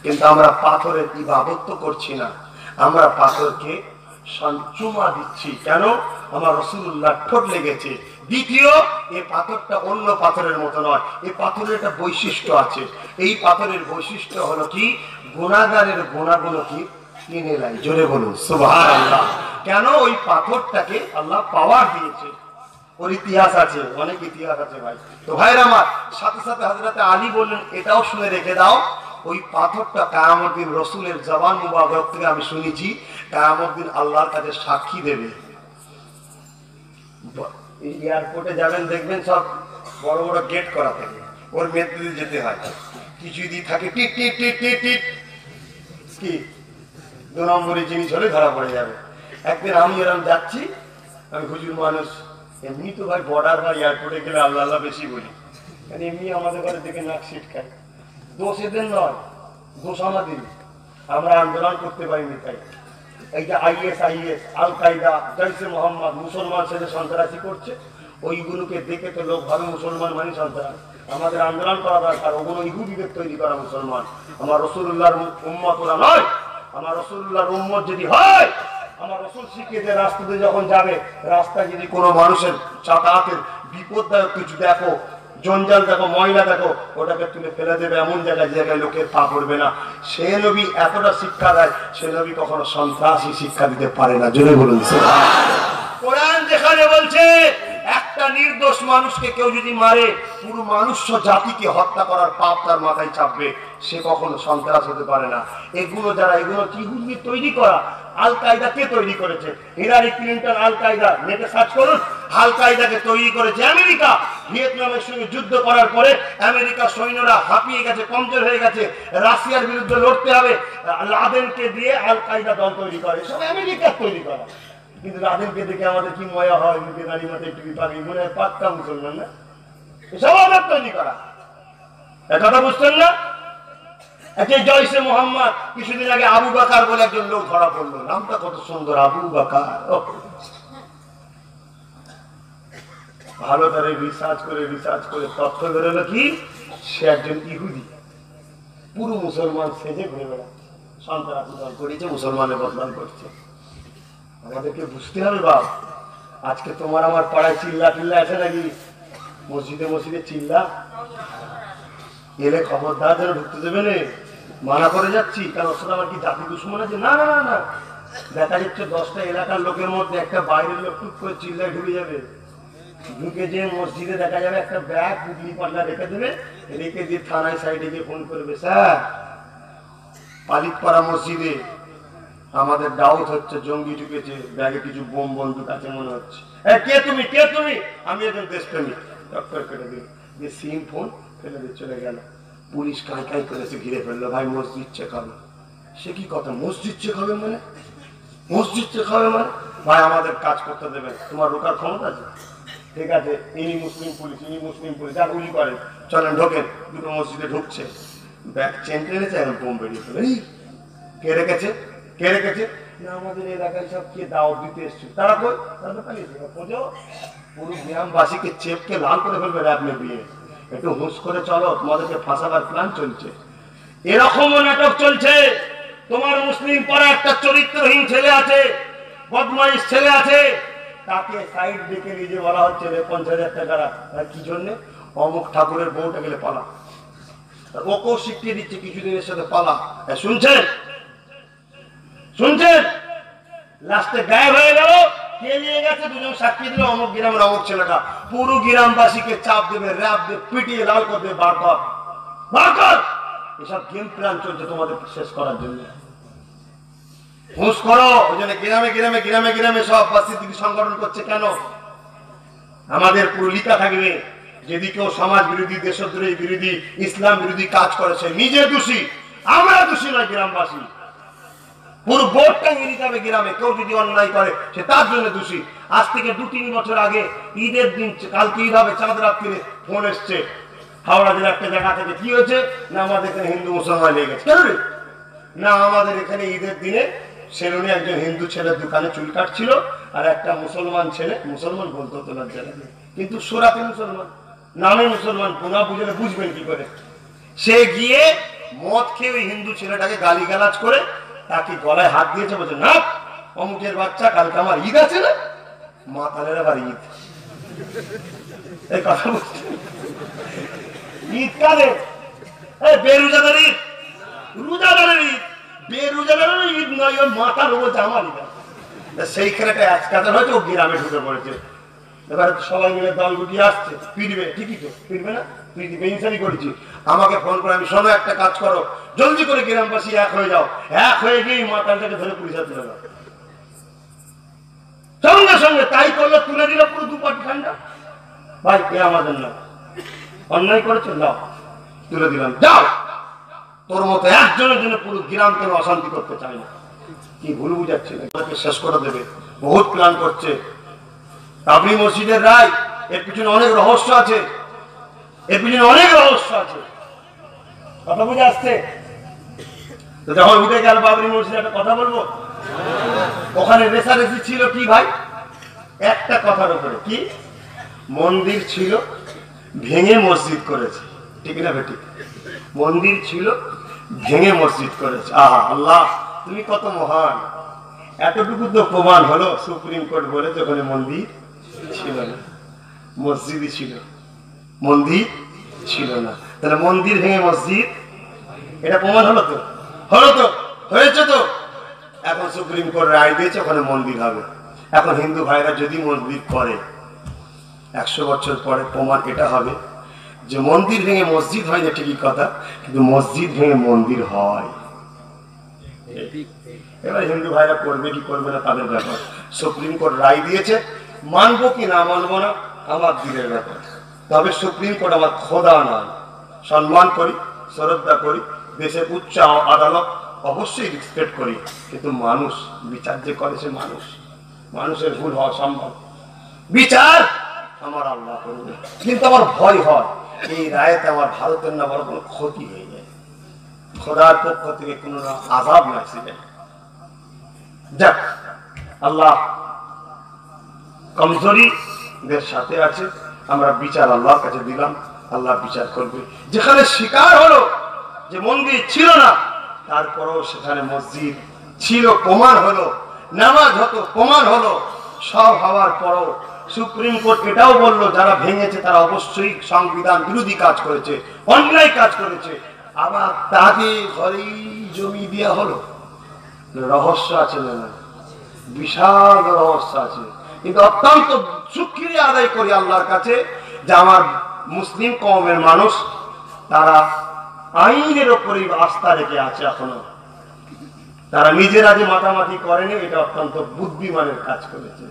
কিন্তু আমরা পাথরের ইবাদত করছি না। আমরা পাথরকে সঞ্চুমা দিচ্ছি। কেন? আমার রসুল্লাহ ঠোঁট লেগেছে। দ্বিতীয়, এই পাথরটা অন্য পাথরের মতো নয়। এই পাথরের একটা বৈশিষ্ট্য আছে। এই পাথরের বৈশিষ্ট্য হলো কি? গুণাগারের গুণাগুলো কি? কিনে লাই জোরে বলুন সুভার আল্লাহ কেন ওই পাথরটাকে আল্লাহ পাওয়ার দিয়েছে? ওর ইতিহাস আছে, অনেক ইতিহাস আছে ভাই। তো ভাইরা আমার, সাথে সাথে হাজরাতে আলী বললেন, এটাও শুনে রেখে দাও। ওই পাথরটা কায়ামুদ্দিন রসুলের জবান মুবারক থেকে আমি শুনেছি কায়ামুদ্দিন আল্লাহর কাছে সাক্ষী দেবে। এয়ারপোর্টে যাবেন, দেখবেন সব বড় বড় গেট করা থাকে। ওর দিয়ে যেতে হয়। কিছু যদি থাকে, টিট টিট টিট টিট টিট। কি? দু নম্বরের জিনিস হলে ধরা পড়ে যাবে। একদিন আমি এরকম যাচ্ছি, আমি হুজুর মানুষ, এমনি তো ভাই বর্ডার বা এয়ারপোর্টে গেলে আল্লাহ আল্লাহ বেশি বলি। কারণ এমনি আমাদের ঘরে দেখে নাক সিট খায় দোষ নয়, দোষ আমাদের। আমরা আন্দোলন করতে পারিনি তাই। এই যে আইএস আইএস, আল কায়দা জৈসে মোহাম্মদ মুসলমান সেজে সন্ত্রাসী করছে, ওইগুলোকে দেখে তো লোক ভাবে মুসলমান মানে সন্ত্রাস। আমাদের আন্দোলন করা দরকার, ওগুলো ইহুদিদের তৈরি করা মুসলমান। আমার রসুল্লাহর উম্মত ওরা নয়। আমার রসুল্লাহর উম্মত যদি হয়, আমার রসুল শিখিয়েছে রাস্তাতে যখন যাবে, রাস্তায় যদি কোনো মানুষের যাতায়াতের বিপদদায়ক কিছু দেখো জঞ্জাল দেখো, ময়লা দেখো, ওটাকে তুমি ফেলে দেবে, এমন জায়গায় জায়গায় লোকে পা পড়বে না। সে নবী এতটা শিক্ষা দেয়, সে নবী কখনো সন্ত্রাসী শিক্ষা দিতে পারে না। জোরে বলুন কোরআন যেখানে বলছে একটা নির্দোষ মানুষকে কেউ যদি মারে, পুরো মানুষ জাতিকে হত্যা করার পাপ তার মাথায় চাপবে। সে কখনো সন্ত্রাস হতে পারে না। এগুলো যারা, এগুলো বুঝবি তৈরি করা আল কায়দা কে তৈরি করেছে? হিলারি ক্লিন্টন আল কায়দা নেটে সার্চ করুন। আল কায়দাকে তৈরি করেছে আমেরিকা। ভিয়েতনামের সঙ্গে যুদ্ধ করার পরে আমেরিকা সৈন্যরা হাঁপিয়ে গেছে, কমজোর হয়ে গেছে। রাশিয়ার বিরুদ্ধে লড়তে হবে। লাদেনকে দিয়ে আল কায়দা দল তৈরি করে। সব আমেরিকা তৈরি করা। কিন্তু রাদেনকে দেখে আমাদের কি মজা হয়? মুখে দাঁড়ি মাথায় টুপি পাবি মনে হয় পাক্কা মুসলমান না? এসব আমাদের তৈরি করা। বুঝছেন না? রিসার্চ করে রিসার্চ করে বেরোলো কি? সে একজন পুরো মুসলমান সেজে ঘুরে বেড়াচ্ছে। সন্ত্রাসী করেছে, মুসলমানের বদনাম করছে। আমাদেরকে বুঝতে হবে, বাপ। আজকে তোমার আমার পাড়ায় চিল্লা টিল্লা আছে নাকি? মসজিদে মসজিদে চিল্লা। এলে খবরদার যেন ঢুকতে দেবে না। মানা করে যাচ্ছি, কারণ ওর সাথে আমার কি জাতি দুশ্মন আছে? না না না না। দেখা যাচ্ছে দশটা এলাকার লোকের মধ্যে একটা বাইরের লোক টুক করে চিল্লায় ঢুকে যাবে। ঢুকে যে মসজিদে দেখা যাবে একটা ব্যাগ বুগলি পাল্লা রেখে দেবে, রেখে দিয়ে থানায় সাইডে গিয়ে ফোন করবে, স্যার। পালিতপাড়া মসজিদে আমাদের ডাউট হচ্ছে জঙ্গি ঢুকেছে ব্যাগে কিছু বোম বন্দুক আছে মনে হচ্ছে। কে তুমি? কে তুমি? আমি একজন দেশপ্রেমিক। ডক্টর কেটে দিল। যে সিম ফোন ফেলে দিয়ে চলে গেল। পুলিশ কাঁই কাঁই করে এসে ঘিরে ফেলল, ভাই, মসজিদ চেক হবে। সে কি কথা? মসজিদ চেক হবে মানে? মসজিদ চেক হবে মানে? ভাই, আমাদের কাজ করতে দেবে তোমার রোকার ক্ষমতা আছে? ঠিক আছে ইনি মুসলিম পুলিশ ইনি মুসলিম পুলিশ, যা গুলি করেন চলেন, ঢোকেন। দুটো মসজিদে ঢুকছে। ব্যাগ চেন টেনেছে এখন বোম বেরিয়ে ফেলে কে রেখেছে? কে রেখেছে? আমাদের এলাকায় সব কে দাওয়াত দিতে এসছে? তারা কই? তারা পালিয়েছে খোঁজো পুরো গ্রামবাসীকে চেপকে লাল করে ফেলবে র্যাব বিয়ে একটু হুঁশ করে চলো, তোমাদেরকে ফাঁসাবার প্ল্যান চলছে। এরকমও নাটক চলছে। তোমার মুসলিম পাড়া একটা চরিত্রহীন ছেলে আছে, বদমাইশ ছেলে আছে, তাকে সাইড ডেকে নিজে বলা হচ্ছে রে পঞ্চাশ হাজার আর কি জন্যে? অমুক ঠাকুরের বউটা গেলে পালা। ওকেও শিখিয়ে দিচ্ছে কিছুদিনের সাথে পালা। শুনছেন? শুনছেন? লাস্টে গায়েব হয়ে গেল। কে নিয়ে গেছে দুজন সাক্ষী দিল? অমুক গ্রামের অমুক ছেলেটা। পুরো গ্রামবাসীকে চাপ দেবে র্যাপ দেবে, পিটিয়ে লাল করে দেবে, বার কর। এসব গেম প্ল্যান চলছে তোমাদের শেষ করার জন্য। হুঁশ করো! ওই জন্য গ্রামে গ্রামে গ্রামে গ্রামে সব বাস্তিদিকে সংগঠন করছে কেন? আমাদের পুরো লিখা থাকবে। যদি কেউ সমাজ বিরোধী, দেশদ্রোহী বিরোধী, ইসলাম বিরোধী কাজ করেছে নিজে দোষী। আমরা দোষী নয় গ্রামবাসী। পুরো বোর্ডটা নিয়ে হবে গ্রামে। কেউ যদি অন্যায় করে, সে তার জন্য দোষী। আজ থেকে দু তিন বছর আগে ঈদের দিন, কালকে ঈদ হবে, চাঁদ রাত্রিরে ফোন এসছে। হাওড়া জেলার একটা জায়গা থেকে। কি হয়েছে? না আমাদের এখানে হিন্দু মুসলমান গেছে। কেন না আমাদের এখানে ঈদের দিনে একজন হিন্দু ছেলের দোকানে চুল কাটছিল, আর একটা মুসলমান ছেলে, মুসলমান বলতো তো লজ্জা লাগে কিন্তু সোরাতে মুসলমান, নামে মুসলমান পুনা বুঝলে বুঝবেন কি করে? সে গিয়ে মদ খেয়ে ওই হিন্দু ছেলেটাকে গালি করে তাকে গলায় হাত দিয়েছে, বলছে, না, অমুকের বাচ্চা কালকে আমার ঈদ আছে না? মাতালের আবার ঈদ। ঈদ ঈদ। ঈদ। নয় মাথার সেই গ্রামে ঢুকে পড়েছে। এবার সবাই মিলে দল গুটিয়ে আসছে। ফিরবে, ঠিকই তো, ফিরবে না? পিটবে ইনসানি করেছি। আমাকে ফোন করে, আমি শোনো, একটা কাজ করো। জলদি করে গ্রামবাসী এক হয়ে যাও। এক হয়ে গিয়ে মাতালটাকে ধরে পুলিশ সঙ্গে সঙ্গে তাই করলে, তুলে দিল পুরো ঠান্ডা ভাই কে আমাদের না। অন্যায় তুলে দিলাম। যাও। তোর মতো একজনের জন্য পুরো গ্রাম কেন অশান্তি করতে চায় না। কি ভুল বুঝাচ্ছে? শেষ করে দেবে। বহুত প্ল্যান করছে। আপনি মসজিদের রায়, এর পিছনে অনেক রহস্য আছে। এর অনেক রহস্য আছে। কথা বুঝে আসছে? যখন উঠে গেল বাবরি মসজিদে একটা কথা বলব? ওখানে রেসারেসি ছিল কি ভাই? একটা কথার উপরে। কি? মন্দির ছিল, ভেঙে মসজিদ করেছে। ঠিক না বেটি মন্দির ছিল, ভেঙে মসজিদ করেছে। আহা, আল্লাহ, তুমি কত মহান। এতটুকু তো প্রমাণ হলো, সুপ্রিম কোর্ট বলেছে, ওখানে মন্দির ছিল না। মসজিদই ছিল। মন্দির ছিল না। তাহলে মন্দির ভেঙে মসজিদ, এটা প্রমাণ হলো তো? হলো তো? হয়েছে তো? এখন সুপ্রিম কোর্ট রায় দিয়েছে, ওখানে মন্দির হবে। এখন হিন্দু ভাইরা যদি মন্দির করে, একশো বছর পরে প্রমাণ এটা হবে যে মন্দির ভেঙে মসজিদ হয় না, ঠিকই কথা, কিন্তু মসজিদ ভেঙে মন্দির হয়। এবার হিন্দু ভাইরা করবে কি করবে না তাদের ব্যাপার। সুপ্রিম কোর্ট রায় দিয়েছে, মানবো কি না মানবো না, আমার দিলের ব্যাপার। তবে সুপ্রিম কোর্ট আমার খোদা নয়। সম্মান করি, শ্রদ্ধা করি দেশের উচ্চ আদালত অবশ্যই রেসপেক্ট করি। কিন্তু মানুষ, বিচার যে করে সে মানুষ। মানুষের ভুল হওয়া সম্ভব। বিচার আমার আল্লাহ করবে। কিন্তু আমার ভয় হয়, এই রায়তে আমার ভারতের না বড় কোনো ক্ষতি হয়ে যায়। খোদার পক্ষ থেকে কোনো আজাব না যায়। যাক, আল্লাহ কমজোরিদের সাথে আছে। আমরা বিচার আল্লাহর কাছে দিলাম, আল্লাহ বিচার করবে। যেখানে শিকার হলো, যে মন্দির ছিল না, তারপরেও সেখানে মসজিদ ছিল, প্রমাণ হলো, নামাজ হতো, প্রমাণ হলো। সব হওয়ার পরও সুপ্রিম কোর্ট এটাও বলল, যারা ভেঙেছে তারা অবশ্যই সংবিধান বিরোধী কাজ করেছে, অন্যায় কাজ করেছে। আবার তাকে ঘরেই জমি দেওয়া হলো। রহস্য আছে না? বিশাল রহস্য আছে। কিন্তু অত্যন্ত সুক্রিয়া আদায় করি আল্লাহর কাছে যে আমার মুসলিম কমের মানুষ তারা আইনের ওপরেই আস্থা রেখে আছে এখনও। তারা নিজেরা যে মাতামাতি করেনি, এটা অত্যন্ত বুদ্ধিমানের কাজ করেছে।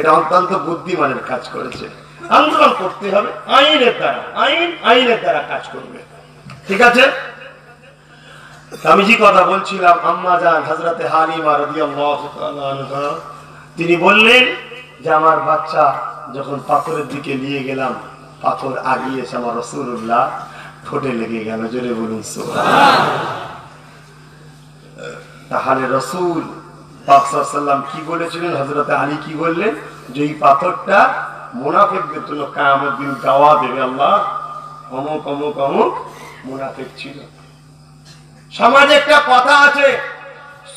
এটা অত্যন্ত বুদ্ধিমানের কাজ করেছে। আন্দোলন করতে হবে, আইনের দ্বারা, আইন, আইনের দ্বারা কাজ করবে। ঠিক আছে? আমি যে কথা বলছিলাম, আম্মা জান হজরতে হালিমা রাদিয়াল্লাহু তিনি বললেন, যে আমার বাচ্চা যখন পাথরের দিকে নিয়ে গেলাম, পাথর আগিয়েছে আমার রসুল্লাহ ঠোঁটে লেগে গেল। জোরে বলুন তাহলে রসুল কি বলেছিলেন? হজরত আলী কি বললেন? যে এই পাথরটা মুনাফেকদের জন্য কায়ামত দিন গাওয়া দেবে আল্লাহ। অমুক অমুক অমুক মুনাফেক ছিল। সমাজে একটা কথা আছে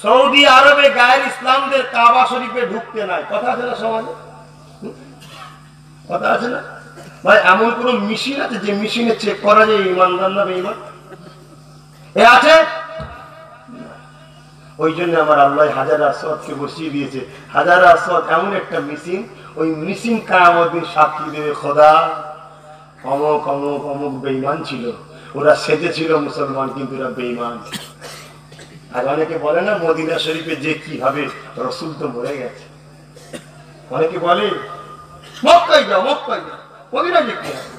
সৌদি আরবে গায়ের ইসলামদের কাবা শরীফে ঢুকতে নাই। কথা আছে না সমাজে? কথা আছে না? ভাই, এমন কোন মেশিন আছে যে মেশিনে চেক করা যায়, ইমানদার না বেঈমান? এ আছে? ওই জন্য আমার আল্লাহ হাজার আসওয়াদকে বসিয়ে দিয়েছে। হাজার আসওয়াদ এমন একটা মেশিন ওই মেশিন কায়ামদিন সাক্ষী দেবে, খোদা। অমক অমক অমক বেইমান ছিল। ওরা সেজে ছিল মুসলমান, কিন্তু ওরা বেইমান আর অনেকে বলে না, মদিনা শরীফে যে কি হবে রসুল তো মরে গেছে। অনেকে বলে মক্কাই যাও মক্কাই যাও মদিনা যে কি হবে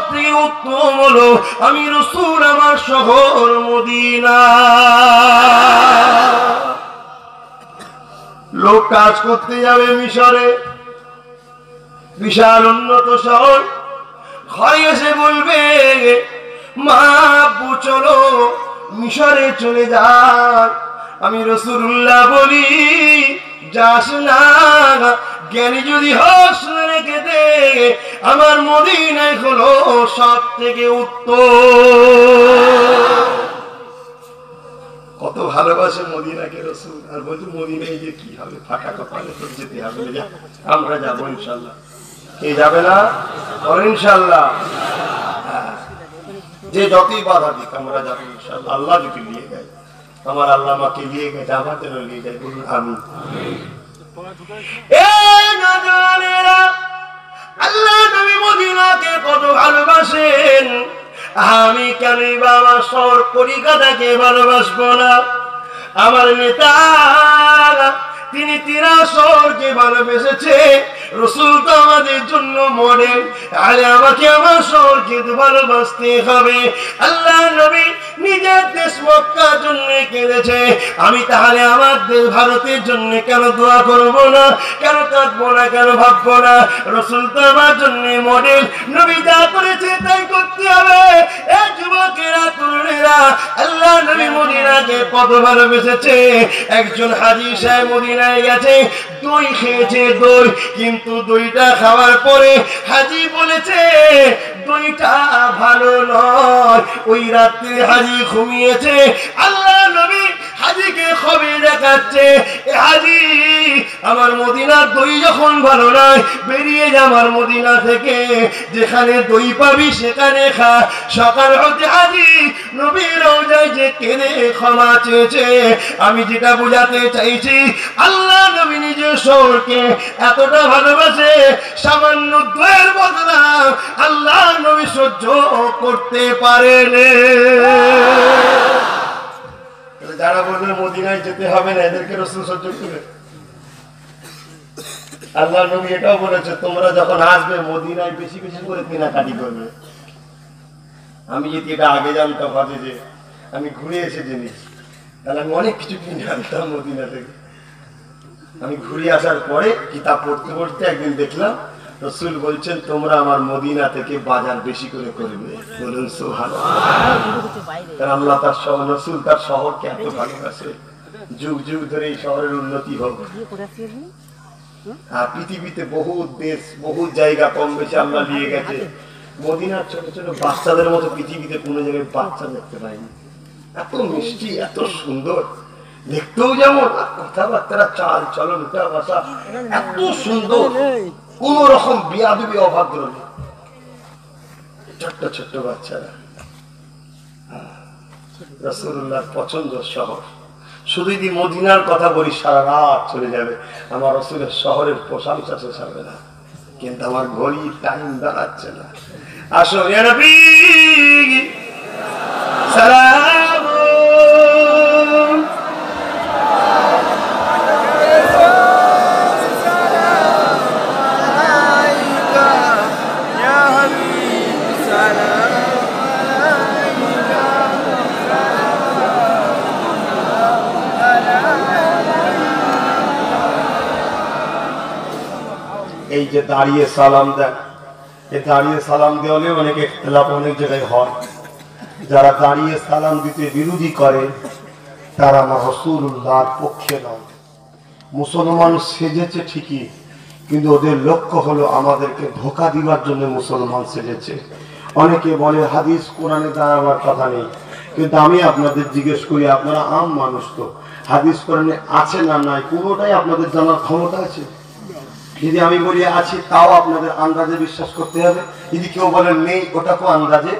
থেকে উত্তম হলো আমি আমার শহর মদিনা। লোক কাজ করতে যাবে মিশরে। বিশাল উন্নত শহর। ঘরে এসে বলবে, মা চলো মিশরে চলে যান। আমি রসুল্লাহ বলি যাস না, জ্ঞানী যদি হস রেখে দে আমার মদিনায় হলো সব থেকে উত্তর। কত ভালোবাসে মদিনাকে রসুল, আর বলছে, মদিনায় যে কি হবে? ফাঁকা কপালে তো যেতে হবে আমরা যাব ইনশাল্লাহ। কে যাবে না? ইনশাল্লাহ। হ্যাঁ। যে যতই বাধা দিক, আমরা যাব ইনশাল্লাহ। আল্লাহ যদি নিয়ে যায়। আমার আল্লাহ মাকে নিয়ে গেছে আমাদেরও নিয়ে যায় বলুন আমি আল্লাহ নবী মদিনাকে কত ভালোবাসেন। আমি কেন বাবা শহর কলিকাতাকে ভালোবাসবো না? আমার নেতা তিনি তিরা শহরকে ভালোবেসেছে। রসুল তো আমাদের জন্য মডেল। আরে আমাকে আমার শহরকে ভালোবাসতে হবে। আল্লাহ নবী নিজের দেশ মক্কার জন্য কেঁদেছে। আমি তাহলে আমার দেশ ভারতের জন্য কেন দোয়া করব না? কেন কাঁদবো না? কেন ভাববো না? রসুল তো আমার জন্য মডেল। নবী যা করেছে তাই করতে হবে। এ যুবকেরা, তরুণেরা, আল্লাহ নবী মদিনাকে কত ভালোবেসেছে। একজন হাজি সাহেব মদিনায় গেছে, দই খেয়েছে দই, কিন্তু দইটা খাওয়ার পরে হাজি বলেছে, দইটা ভালো নয়। ওই রাত্রে হাজি ঘুমিয়েছে। আল্লাহ নবী হাজিকে খবর দেখাচ্ছে হাজি, আমার মদিনার দই যখন ভালো নয়, বেরিয়ে যা আমার মদিনা থেকে। যেখানে দই পাবি সেখানে খা। সকাল হতে হাজি নবীর রোজায় যে কেঁদে ক্ষমা চেয়েছে। আমি যেটা বোঝাতে চাইছি, আল্লাহ নবী নিজের শহরকে এতটা ভালোবাসে সামান্য বদলা আল্লাহ নবী সহ্য করতে পারেন। যারা বলবে মদিনায় যেতে হবে না, এদেরকে সহ্য আল্লাহ নবী এটাও বলেছে, তোমরা যখন আসবে, মদিনায় বেশি বেশি করে কেনাকাটি করবে। আমি যদি এটা আগে জানতাম ভাবে যে আমি ঘুরে এসে জিনিস তাহলে আমি অনেক কিছু কিনে আনতাম মদিনা থেকে। আমি ঘুরে আসার পরে কিতাব পড়তে পড়তে একদিন দেখলাম, রসুল বলছেন, তোমরা আমার মদিনা থেকে বাজার বেশি করে করবে। বলুন সোহান আল্লাহ তার শহর রসুল তার শহরকে এত ভালোবাসে? যুগ যুগ ধরে এই শহরের উন্নতি হোক। আর পৃথিবীতে বহু দেশ বহু জায়গা কম বেশি আল্লাহ নিয়ে গেছে। মদিনার ছোট ছোট বাচ্চাদের মতো পৃথিবীতে কোনো জায়গায় বাচ্চা দেখতে পাইনি। এত মিষ্টি, এত সুন্দর। দেখতেও যেমন কথাবার্তা চাল চলন বসা এত সুন্দর কোন রকম বিয়াদুবি অভাদ্র নেই ছোট্ট ছোট্ট বাচ্চারা। রসুল্লাহর পছন্দ শহর। শুধু যদি মদিনার কথা বলি সারা রাত চলে যাবে। আমার রসুলের শহরের প্রশংসা না। কিন্তু আমার ঘড়ি টাইম দাঁড়াচ্ছে না। আসো নবী, যে দাঁড়িয়ে সালাম দেন এই দাঁড়িয়ে সালাম দেওয়ালে অনেক ইখতলাফ, অনেক জায়গায় হয়। যারা দাঁড়িয়ে সালাম দিতে বিরোধী করে, তারা রসুল্লাহর পক্ষে নয়। মুসলমান সেজেছে ঠিকই, কিন্তু ওদের লক্ষ্য হলো আমাদেরকে ধোকা দিবার জন্য মুসলমান সেজেছে। অনেকে বলে, হাদিস কোরআনে দাঁড়াবার কথা নেই। কিন্তু আমি আপনাদের জিজ্ঞেস করি, আপনারা আম মানুষ তো। হাদিস কোরআনে আছে না নাই? কোনোটাই আপনাদের জানার ক্ষমতা আছে? যদি আমি বলি আছি, তাও আপনাদের আন্দাজে বিশ্বাস করতে হবে। যদি কেউ বলেন নেই, ওটাকেও আন্দাজে,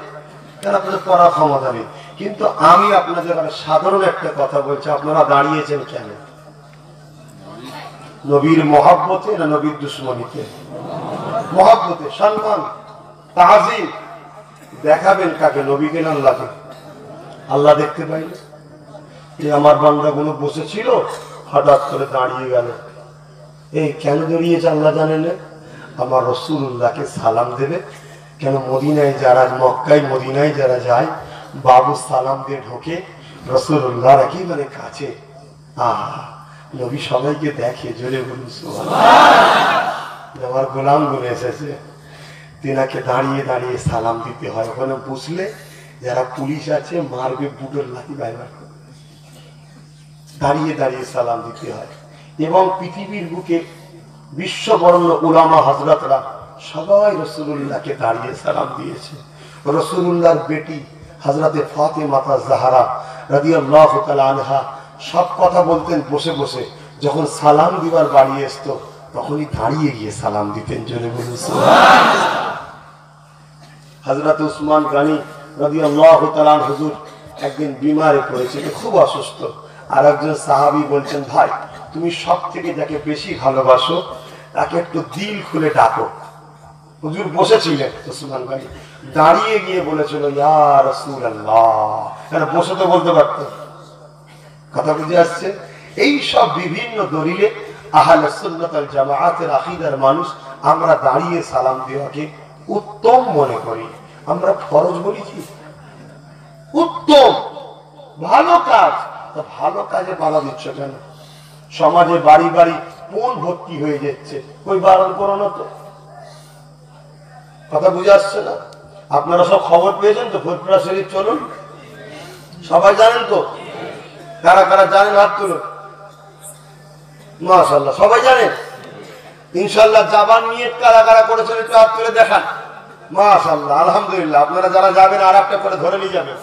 তাহলে আপনাদের পড়ার ক্ষমতা নেই। কিন্তু আমি আপনাদের সাধারণ একটা কথা বলছি, আপনারা দাঁড়িয়েছেন কেন? নবীর মহাব্বতে না নবীর দুশ্মনীতে? মহাব্বতে, সম্মান, তাজিম। দেখাবেন কাকে? নবীকে না আল্লাহকে? আল্লাহ দেখতে পাইলে আমার বান্দাগুলো বসেছিল, হঠাৎ করে দাঁড়িয়ে গেল। এই কেন দাঁড়িয়েছে আল্লাহ জানে না? আমার রসুল্লাহকে সালাম দেবে। কেন মদিনায় যারা, মক্কায়, মদিনায় যারা যায়, বাবু সালাম দিয়ে ঢোকে রসুল্লাহর একেবারে কাছে। আহ, নবী সবাইকে দেখে জোরে আমার গোলামগুলো এসেছে। তেনাকে দাঁড়িয়ে দাঁড়িয়ে সালাম দিতে হয়। ওখানে বুঝলে যারা পুলিশ আছে, মারবে বুটোর লাঠি বাইবার দাঁড়িয়ে দাঁড়িয়ে সালাম দিতে হয়। এবং পৃথিবীর বুকে বিশ্ববর্ণ উলামা হজরতরা সবাই রসুল্লাহকে দাঁড়িয়ে সালাম দিয়েছে। রসুল্লাহর বেটি হজরতে ফাতে মাতা জাহারা রাদি আল্লাহ আনহা সব কথা বলতেন বসে বসে। যখন সালাম দিবার বাড়ি আসতো, তখনই দাঁড়িয়ে গিয়ে সালাম দিতেন জোরে বলুন। হজরত উসমান গানি রদি আল্লাহ হুজুর একদিন বিমারে পড়েছিল, খুব অসুস্থ। আর একজন সাহাবি বলছেন, ভাই তুমি সব থেকে যাকে বেশি ভালোবাসো, তাকে একটু দিল খুলে ডাকো। হুজুর বসেছিলেন উসমান গানি দাঁড়িয়ে গিয়ে বলেছিল, ইয়া রসুল আল্লাহ বসে তো বলতে পারতো। কথা বুঝে আসছে? এই সব বিভিন্ন দলিলে আহলে সুন্নাত আল জামাআতের আকীদার মানুষ আমরা দাঁড়িয়ে সালাম দেওয়াকে উত্তম মনে করি। আমরা ফরজ বলি কি? উত্তম। ভালো কাজ। ভালো কাজে বাধা দিচ্ছ কেন? সমাজে বাড়ি বাড়ি কোন ভর্তি হয়ে যাচ্ছে? ওই বারণ করো না তো। কথা বুঝে আসছে না? আপনারা সব খবর পেয়েছেন তো? ফরিদপুরা শরীফ চলুন। সবাই জানেন তো? কারা কারা জানেন? হাত তুলুন। মাশাল্লাহ সবাই জানেন? ইনশাল্লাহ জাবান নিয়ে কারা কারা করেছেন একটু হাত তুলে দেখান। মাশাল্লাহ আলহামদুলিল্লাহ। আপনারা যারা যাবেন আর একটা করে ধরে নিয়ে যাবেন।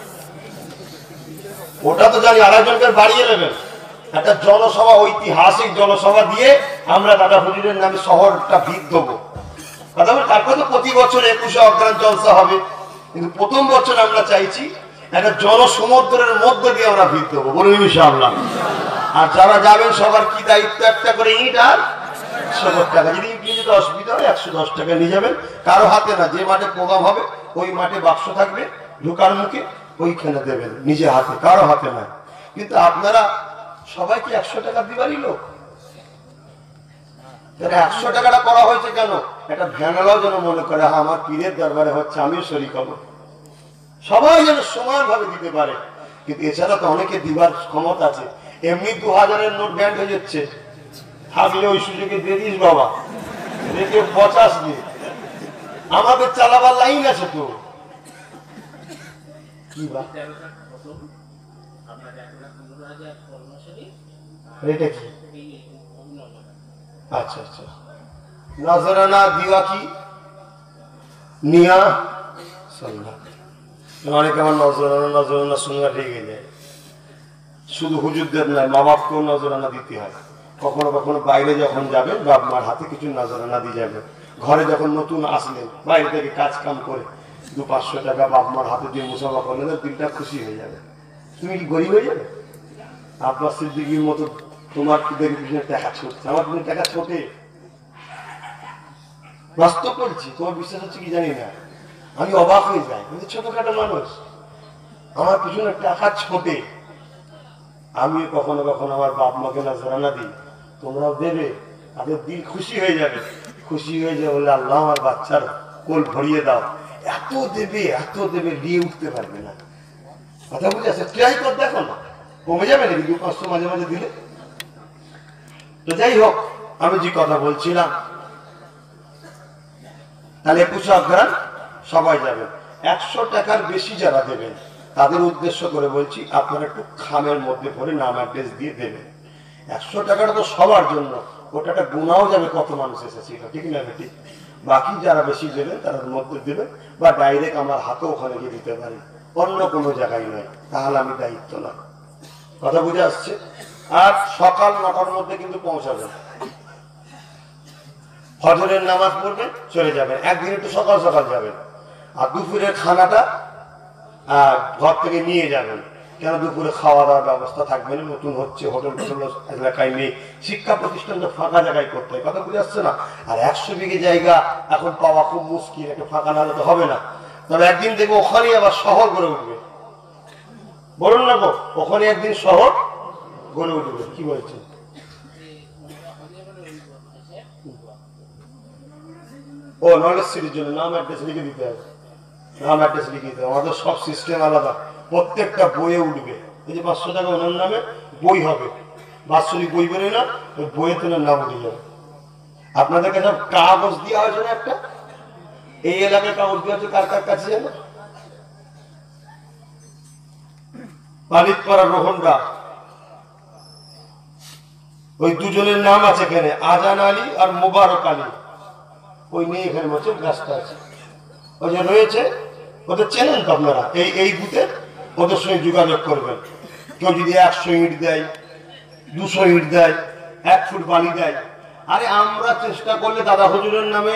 ওটা তো জানি আর একজনকে বাড়িয়ে নেবেন। একটা জনসভা, ঐতিহাসিক জনসভা দিয়ে আমরা দাদা হুজুরের নামে শহরটা ভিত দেবো। তারপরে তো প্রতি বছর একুশে অগ্রাণ জলসা হবে। কিন্তু প্রথম বছর আমরা চাইছি একটা জনসমুদ্রের মধ্য দিয়ে আমরা ভিত দেবো। বলুন ইনশাআল্লাহ। আর যারা যাবেন, সবার কি দায়িত্ব? একটা করে ইট আর একশো দশ টাকা। যদি ইট নিতে অসুবিধা একশো দশ টাকা নিয়ে যাবেন। কারও হাতে না, যে মাঠে প্রোগ্রাম হবে, ওই মাঠে বাক্স থাকবে, ঢোকার মুখে ওইখানে দেবেন, নিজে হাতে, কারও হাতে না। কিন্তু আপনারা সবাই কি একশো টাকা দিবারই লোক? একশো টাকাটা করা হয়েছে কেন? একটা ভ্যানালাও যেন মনে করে হ্যাঁ, আমার পীরের দরবারে হচ্ছে আমিও শরিক হব। সবাই যেন সমান ভাবে দিতে পারে। কিন্তু এছাড়া তো অনেকে দিবার ক্ষমতা আছে। এমনি দু হাজারের নোট ব্যান্ড হয়ে যাচ্ছে। থাকলে ওই সুযোগে দিয়ে বাবা। রেখে পচাস দিয়ে আমাদের চালাবার লাইন আছে তো। কি বা? এটা কি? আচ্ছা আচ্ছা। নজরানা দিওয়া কি নিয়া সন্ধ্যা আমার নজরানা নজরানা শুনবা রেগে যায়। শুধু হুজুরদের নয় মা বাপকেও নজরানা দিতে হয়। কখনো কখনো বাইরে যখন যাবে বাপ মার হাতে কিছু নজরানা দিয়ে যাবে। ঘরে যখন নতুন আসলেন, বাইরে থেকে কাজ কাম করে দু পাঁচশো টাকা বাপ মার হাতে দিয়ে মুসাফা করলে না দিলটা খুশি হয়ে যাবে। তুমি কি গরিব হয়ে যাবে? আপনার সিদ্দিকির মতো তোমার দেখে পিছনে টাকা আমার তুমি টাকা ছোটে? বাস্তব বলছি, তোমার বিশ্বাস হচ্ছে কি জানি না। আমি অবাক হয়ে যাই কিন্তু ছোটখাটো মানুষ। আমার পিছনে টাকা ছোটে। আমি কখনো কখনো আমার বাপ মাকে না জানা দিই। তোমরাও দেবে, তাদের দিল খুশি হয়ে যাবে। খুশি হয়ে যাবে বলে আল্লাহ আমার বাচ্চার কোল ভরিয়ে দাও। এত দেবে এত দেবে, নিয়ে উঠতে পারবে না। কথা বুঝে আছে ট্রাই কর, দেখো না। কমে যাবে নাকি? দু পাঁচশো মাঝে মাঝে দিলে? তো যাই হোক আমি যে কথা বলছিলাম। তাহলে একুশে অঘ্রান সবাই যাবেন একশো টাকার বেশি যারা দেবেন, তাদের উদ্দেশ্য করে বলছি, আপনারা একটু খামের মধ্যে পড়ে নাম অ্যাড্রেস দিয়ে দেবেন। একশো টাকাটা তো সবার জন্য ওটা একটা গুণাও যাবে কত মানুষ এসেছিল ঠিক না বেটি? বাকি যারা বেশি দেবেন তার মধ্যে দেবেন বা ডাইরেক্ট আমার হাতে ওখানে গিয়ে দিতে পারি। অন্য কোনো জায়গায় নয়, তাহলে আমি দায়িত্ব না। কথা বুঝে আসছে? আর সকাল নটার মধ্যে কিন্তু পৌঁছাবেন ফজরের নামাজ পড়বেন চলে যাবেন। একদিন একটু সকাল সকাল যাবেন। আর দুপুরের খানাটা ঘর থেকে নিয়ে যাবেন। কেন? দুপুরে খাওয়া দাওয়ার ব্যবস্থা থাকবে না। নতুন হচ্ছে হোটেল, টোটেল এলাকায় নেই। শিক্ষা প্রতিষ্ঠানটা ফাঁকা জায়গায় করতে হয়। কথা বুঝে আসছে না? আর একশো বিঘে জায়গা এখন পাওয়া খুব মুশকিল। একটু ফাঁকা না তো হবে না। তবে একদিন দেখব ওখানেই আবার শহর গড়ে উঠবে। বলুন না গো, ওখানে একদিন শহর গড়ে উঠবে, কি বলছেন ও নলেজ সিটির জন্য নাম অ্যাড্রেস লিখে দিতে হবে। নাম অ্যাড্রেস লিখে দিতে হবে। সব সিস্টেম আলাদা। প্রত্যেকটা বইয়ে উঠবে। এই যে পাঁচশো টাকা ওনার নামে বই হবে। বাৎসরিক বই বেরোয় না, ওই বইয়ে তোনার নাম উঠে যাবে। আপনাদের কাছে কাগজ দেওয়া হয়েছে না একটা? এই এলাকায় কাগজ দেওয়া হচ্ছে কার কার কাছে জানো পালিতপাড়া রোহনরা। ওই দুজনের নাম আছে এখানে, আজান আলী আর মুবারক আলী। ওই নিয়ে এখানে বছর গাছটা আছে। ওই যে রয়েছে, ওদের চেনেন তো আপনারা, এই এই বুথে ওদের সঙ্গে যোগাযোগ করবেন। কেউ যদি একশো ইট দেয়, দুশো ইট দেয়, এক ফুট বালি দেয়, আরে আমরা চেষ্টা করলে দাদা হজুরের নামে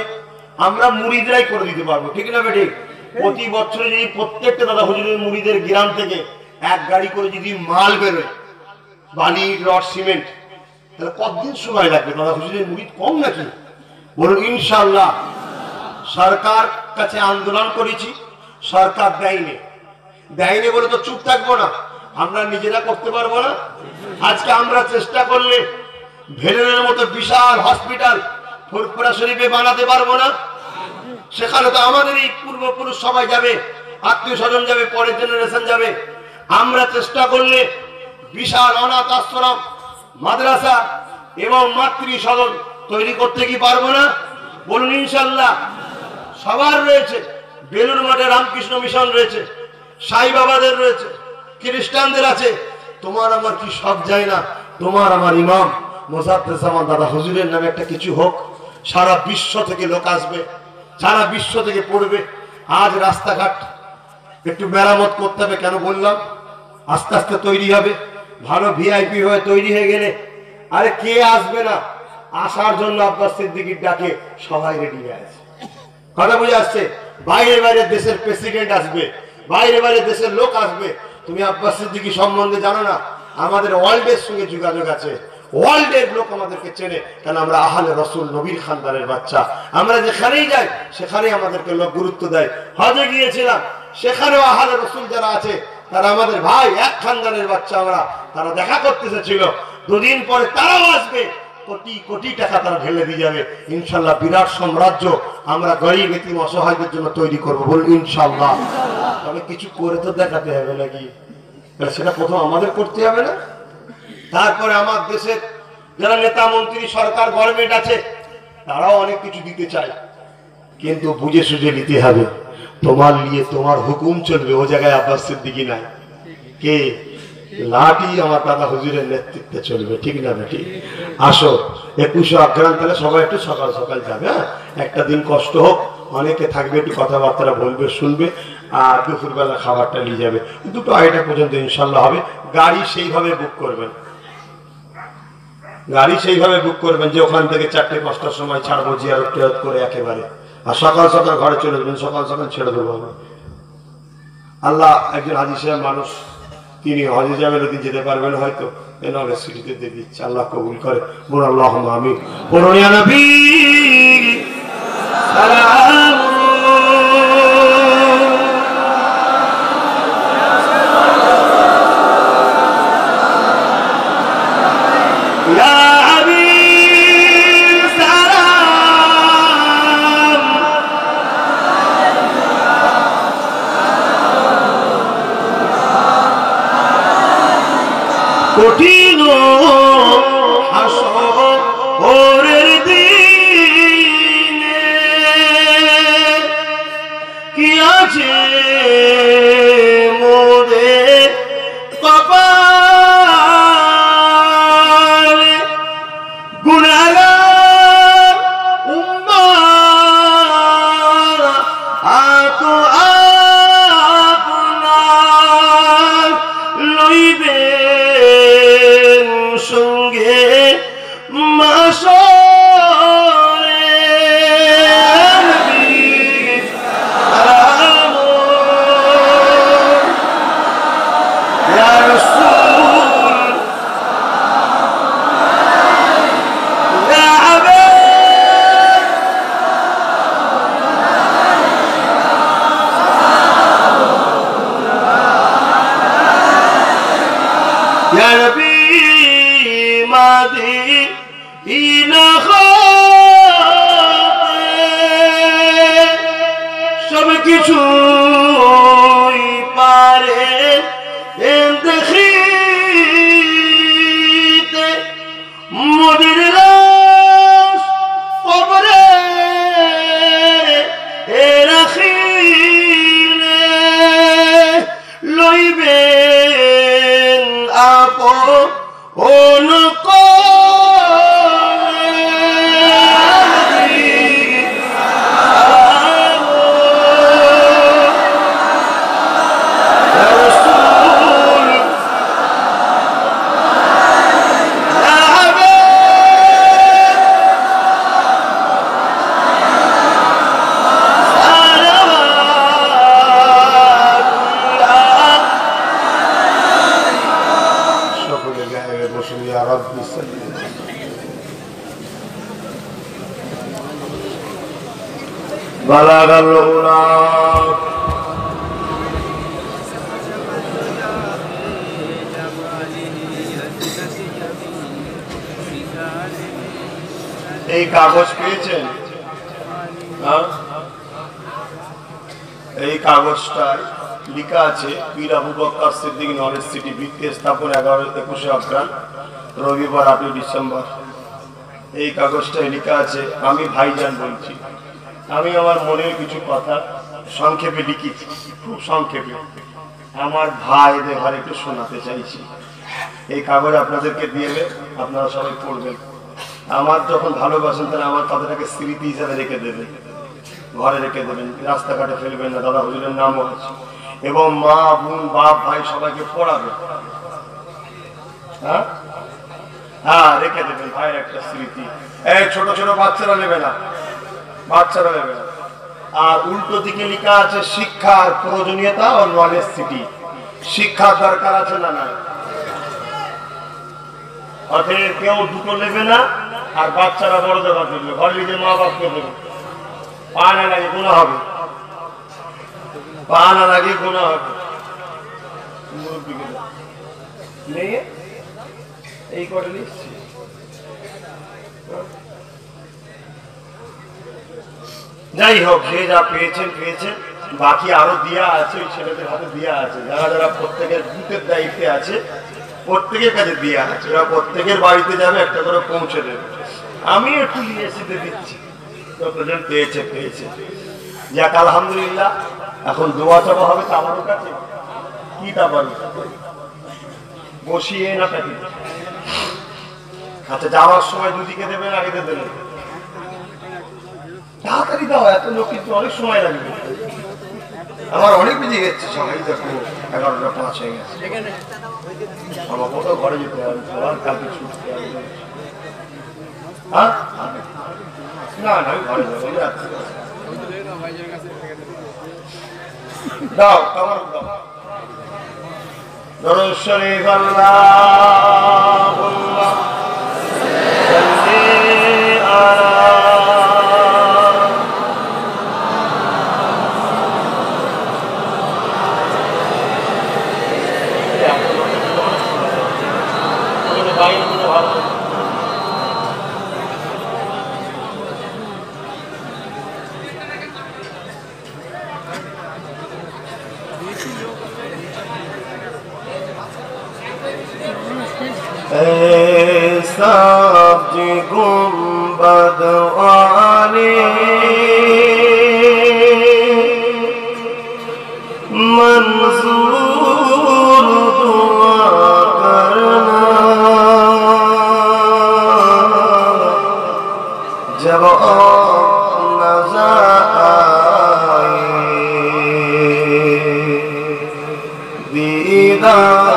আমরা মুড়িদরাই করে দিতে পারব, ঠিক না বেঠিক? প্রতি বছরে যদি প্রত্যেকটা দাদা হজুরের মুড়িদের গ্রাম থেকে এক গাড়ি করে যদি মাল বেরোয়, বালি, রড, সিমেন্ট তাহলে কতদিন সময় লাগবে? দাদা হুজুরের মুড়ি কম নাকি? বলুন ইনশাল্লাহ সরকার কাছে আন্দোলন করেছি, সরকার দেয়নি। দেয়নি বলে তো চুপ থাকব না। আমরা নিজেরা করতে পারব না। আজকে আমরা চেষ্টা করলে ভেলেনের মতো বিশাল হসপিটাল ফুরফুরা শরীফে বানাতে পারব না। সেখানে তো আমাদের এই পূর্বপুরুষ সবাই যাবে, আত্মীয় স্বজন যাবে, পরের জেনারেশন যাবে। আমরা চেষ্টা করলে বিশাল অনাথ আশ্রম মাদ্রাসা এবং মাতৃ সদন তৈরি করতে কি পারব না? বলুন ইনশাল্লাহ সবার রয়েছে। বেলুর মাঠে রামকৃষ্ণ মিশন রয়েছে। সাই বাবাদের রয়েছে। খ্রিস্টানদের আছে। তোমার আমার কি সব যায় না? তোমার আমার ইমাম মোসাদ্দেসামান দাদা, হুজুরের নামে একটা কিছু হোক। সারা বিশ্ব থেকে লোক আসবে। সারা বিশ্ব থেকে পড়বে। আজ রাস্তাঘাট একটু মেরামত করতে হবে কেন বললাম? আস্তে আস্তে তৈরি হবে। ভালো ভিআইপি হয়ে তৈরি হয়ে গেলে আরে কে আসবে না? আসার জন্য আব্বাস সিদ্দিকির ডাকে সবাই রেডি হয়ে আছে। কথা বুঝে আসছে? বাইরে বাইরে দেশের প্রেসিডেন্ট আসবে, বাইরে বাইরে দেশের লোক আসবে। তুমি আব্বাস সিদ্দিকি সম্বন্ধে জানো না? আমাদের ওয়ার্ল্ডের সঙ্গে যোগাযোগ আছে। ওয়ার্ল্ডের লোক আমাদেরকে চেনে। কারণ আমরা আহলে রসুল নবীর খানদানের বাচ্চা। আমরা যেখানেই যাই, সেখানেই আমাদেরকে লোক গুরুত্ব দেয়। হজে গিয়েছিলাম, সেখানেও আহলে রসুল যারা আছে, তারা আমাদের ভাই, এক খানদানের বাচ্চা আমরা তারা দেখা করতে এসেছিল দুদিন পরে তারাও আসবে। কোটি কোটি টাকা তারা ঢেলে দিয়ে যাবে। ইনশাল্লাহ বিরাট সাম্রাজ্য আমরা গরিব, এতিম, অসহায়দের জন্য তৈরি করব বলুন, ইনশাল্লাহ। তবে কিছু করে তো দেখাতে হবে নাকি? সেটা প্রথম আমাদের করতে হবে না? তারপরে আমার দেশের যারা নেতা, মন্ত্রী, সরকার গভর্নমেন্ট আছে, তারাও অনেক কিছু দিতে চায়। কিন্তু বুঝে সুঝে নিতে হবে। তোমার নিয়ে তোমার হুকুম চলবে। ও জায়গায় আব্বাস সিদ্দিকি নাই। কে? লাঠি আমার দাদা হুজুরের নেতৃত্বে চলবে, ঠিক না বেটি? আসো, একুশে অগ্রাণ তাহলে সবাই একটু সকাল সকাল যাবে হ্যাঁ? একটা দিন কষ্ট হোক, অনেকে থাকবে, একটু কথাবার্তা বলবে, শুনবে, আর দুপুরবেলা খাবারটা নিয়ে যাবে। দুটো আড়াইটা পর্যন্ত ইনশাল্লাহ হবে, গাড়ি সেইভাবে বুক করবেন। গাড়ি সেইভাবে বুক করবেন যে ওখান থেকে চারটে, পাঁচটার সময় ছাড়বো, জিয়ারত করে একেবারে। আর সকাল সকাল ঘরে চলে যাবেন, সকাল সকাল ছেড়ে দেবো আল্লাহ একজন হাজি সাহেব মানুষ তিনি হজে যাবেন ওদিন যেতে পারবেন হয়তো। এনারে সিটিতে দিয়ে দিচ্ছে আল্লাহ কবুল করে। বোন আল্লাহ আমি পুরনিয়া নবী। Porque Bye, Happy. ডিসেম্বর। এই কাগজটায় লেখা আছে, আমি ভাইজান বলছি। আমি আমার মনের কিছু কথা সংক্ষেপে লিখেছি, খুব সংক্ষেপে। আমার ভাইদের ঘরে একটু শোনাতে চাইছি। এই কাগজ আপনাদেরকে দিয়ে আপনারা সবাই পড়বেন। আমার যখন ভালোবাসেন, তাহলে আমার কথাটাকে স্মৃতি হিসাবে রেখে দেবেন। ঘরে রেখে দেবেন, রাস্তাঘাটে ফেলবেন না। দাদা হুজুরের নামও আছে। এবং মা, বোন, বাপ, ভাই সবাইকে পড়াবেন হ্যাঁ হ্যাঁ রেখে দেবেন ভাইয়ের একটা স্মৃতি। এই ছোট ছোট বাচ্চারা নেবে না। বাচ্চারা নেবে না। আর উল্টো দিকে লেখা আছে, শিক্ষার প্রয়োজনীয়তা ও নলেজ সিটি শিক্ষার দরকার আছে না না কেউ দুটো নেবে না, আর বাচ্চারা বড় দেওয়া দেবে ঘর নিজের মা বাপকে দেবে পা না গুণা হবে। পা না গুণা হবে। এই করে লিখছি যাই হোক যে যা পেয়েছেন পেয়েছেন বাকি আরও দিয়া আছে, ওই ছেলেদের হাতে দিয়া আছে। যারা যারা প্রত্যেকের বুথের দায়িত্বে আছে, প্রত্যেকের কাছে দিয়া আছে। ওরা প্রত্যেকের বাড়িতে যাবে, একটা করে পৌঁছে দেবে। আমি একটু নিয়ে এসে দিচ্ছি যতজন পেয়েছে পেয়েছে। যাক, আলহামদুলিল্লাহ। এখন দোয়া চাপা হবে তো আমারও কাছে। কি পারবে বসিয়ে না থাকি আচ্ছা যাওয়ার সময় দুদিকে দেবেন, আগে দেবেন? তাড়াতাড়ি দাও, এত লোক কিন্তু অনেক সময় লাগবে। আমার অনেক বেজে গেছে সবাই দেখো, এগারোটা পাঁচ হয়ে গেছে। আমার কত ঘরে যেতে হবে তোমার কালকে ছুটতে হবে হ্যাঁ? না না ঘরে যাব দাও আমার দাও। শরীফ আদওয়ারে মনসুর দোয়া করনা। জব নজায়ে দিদার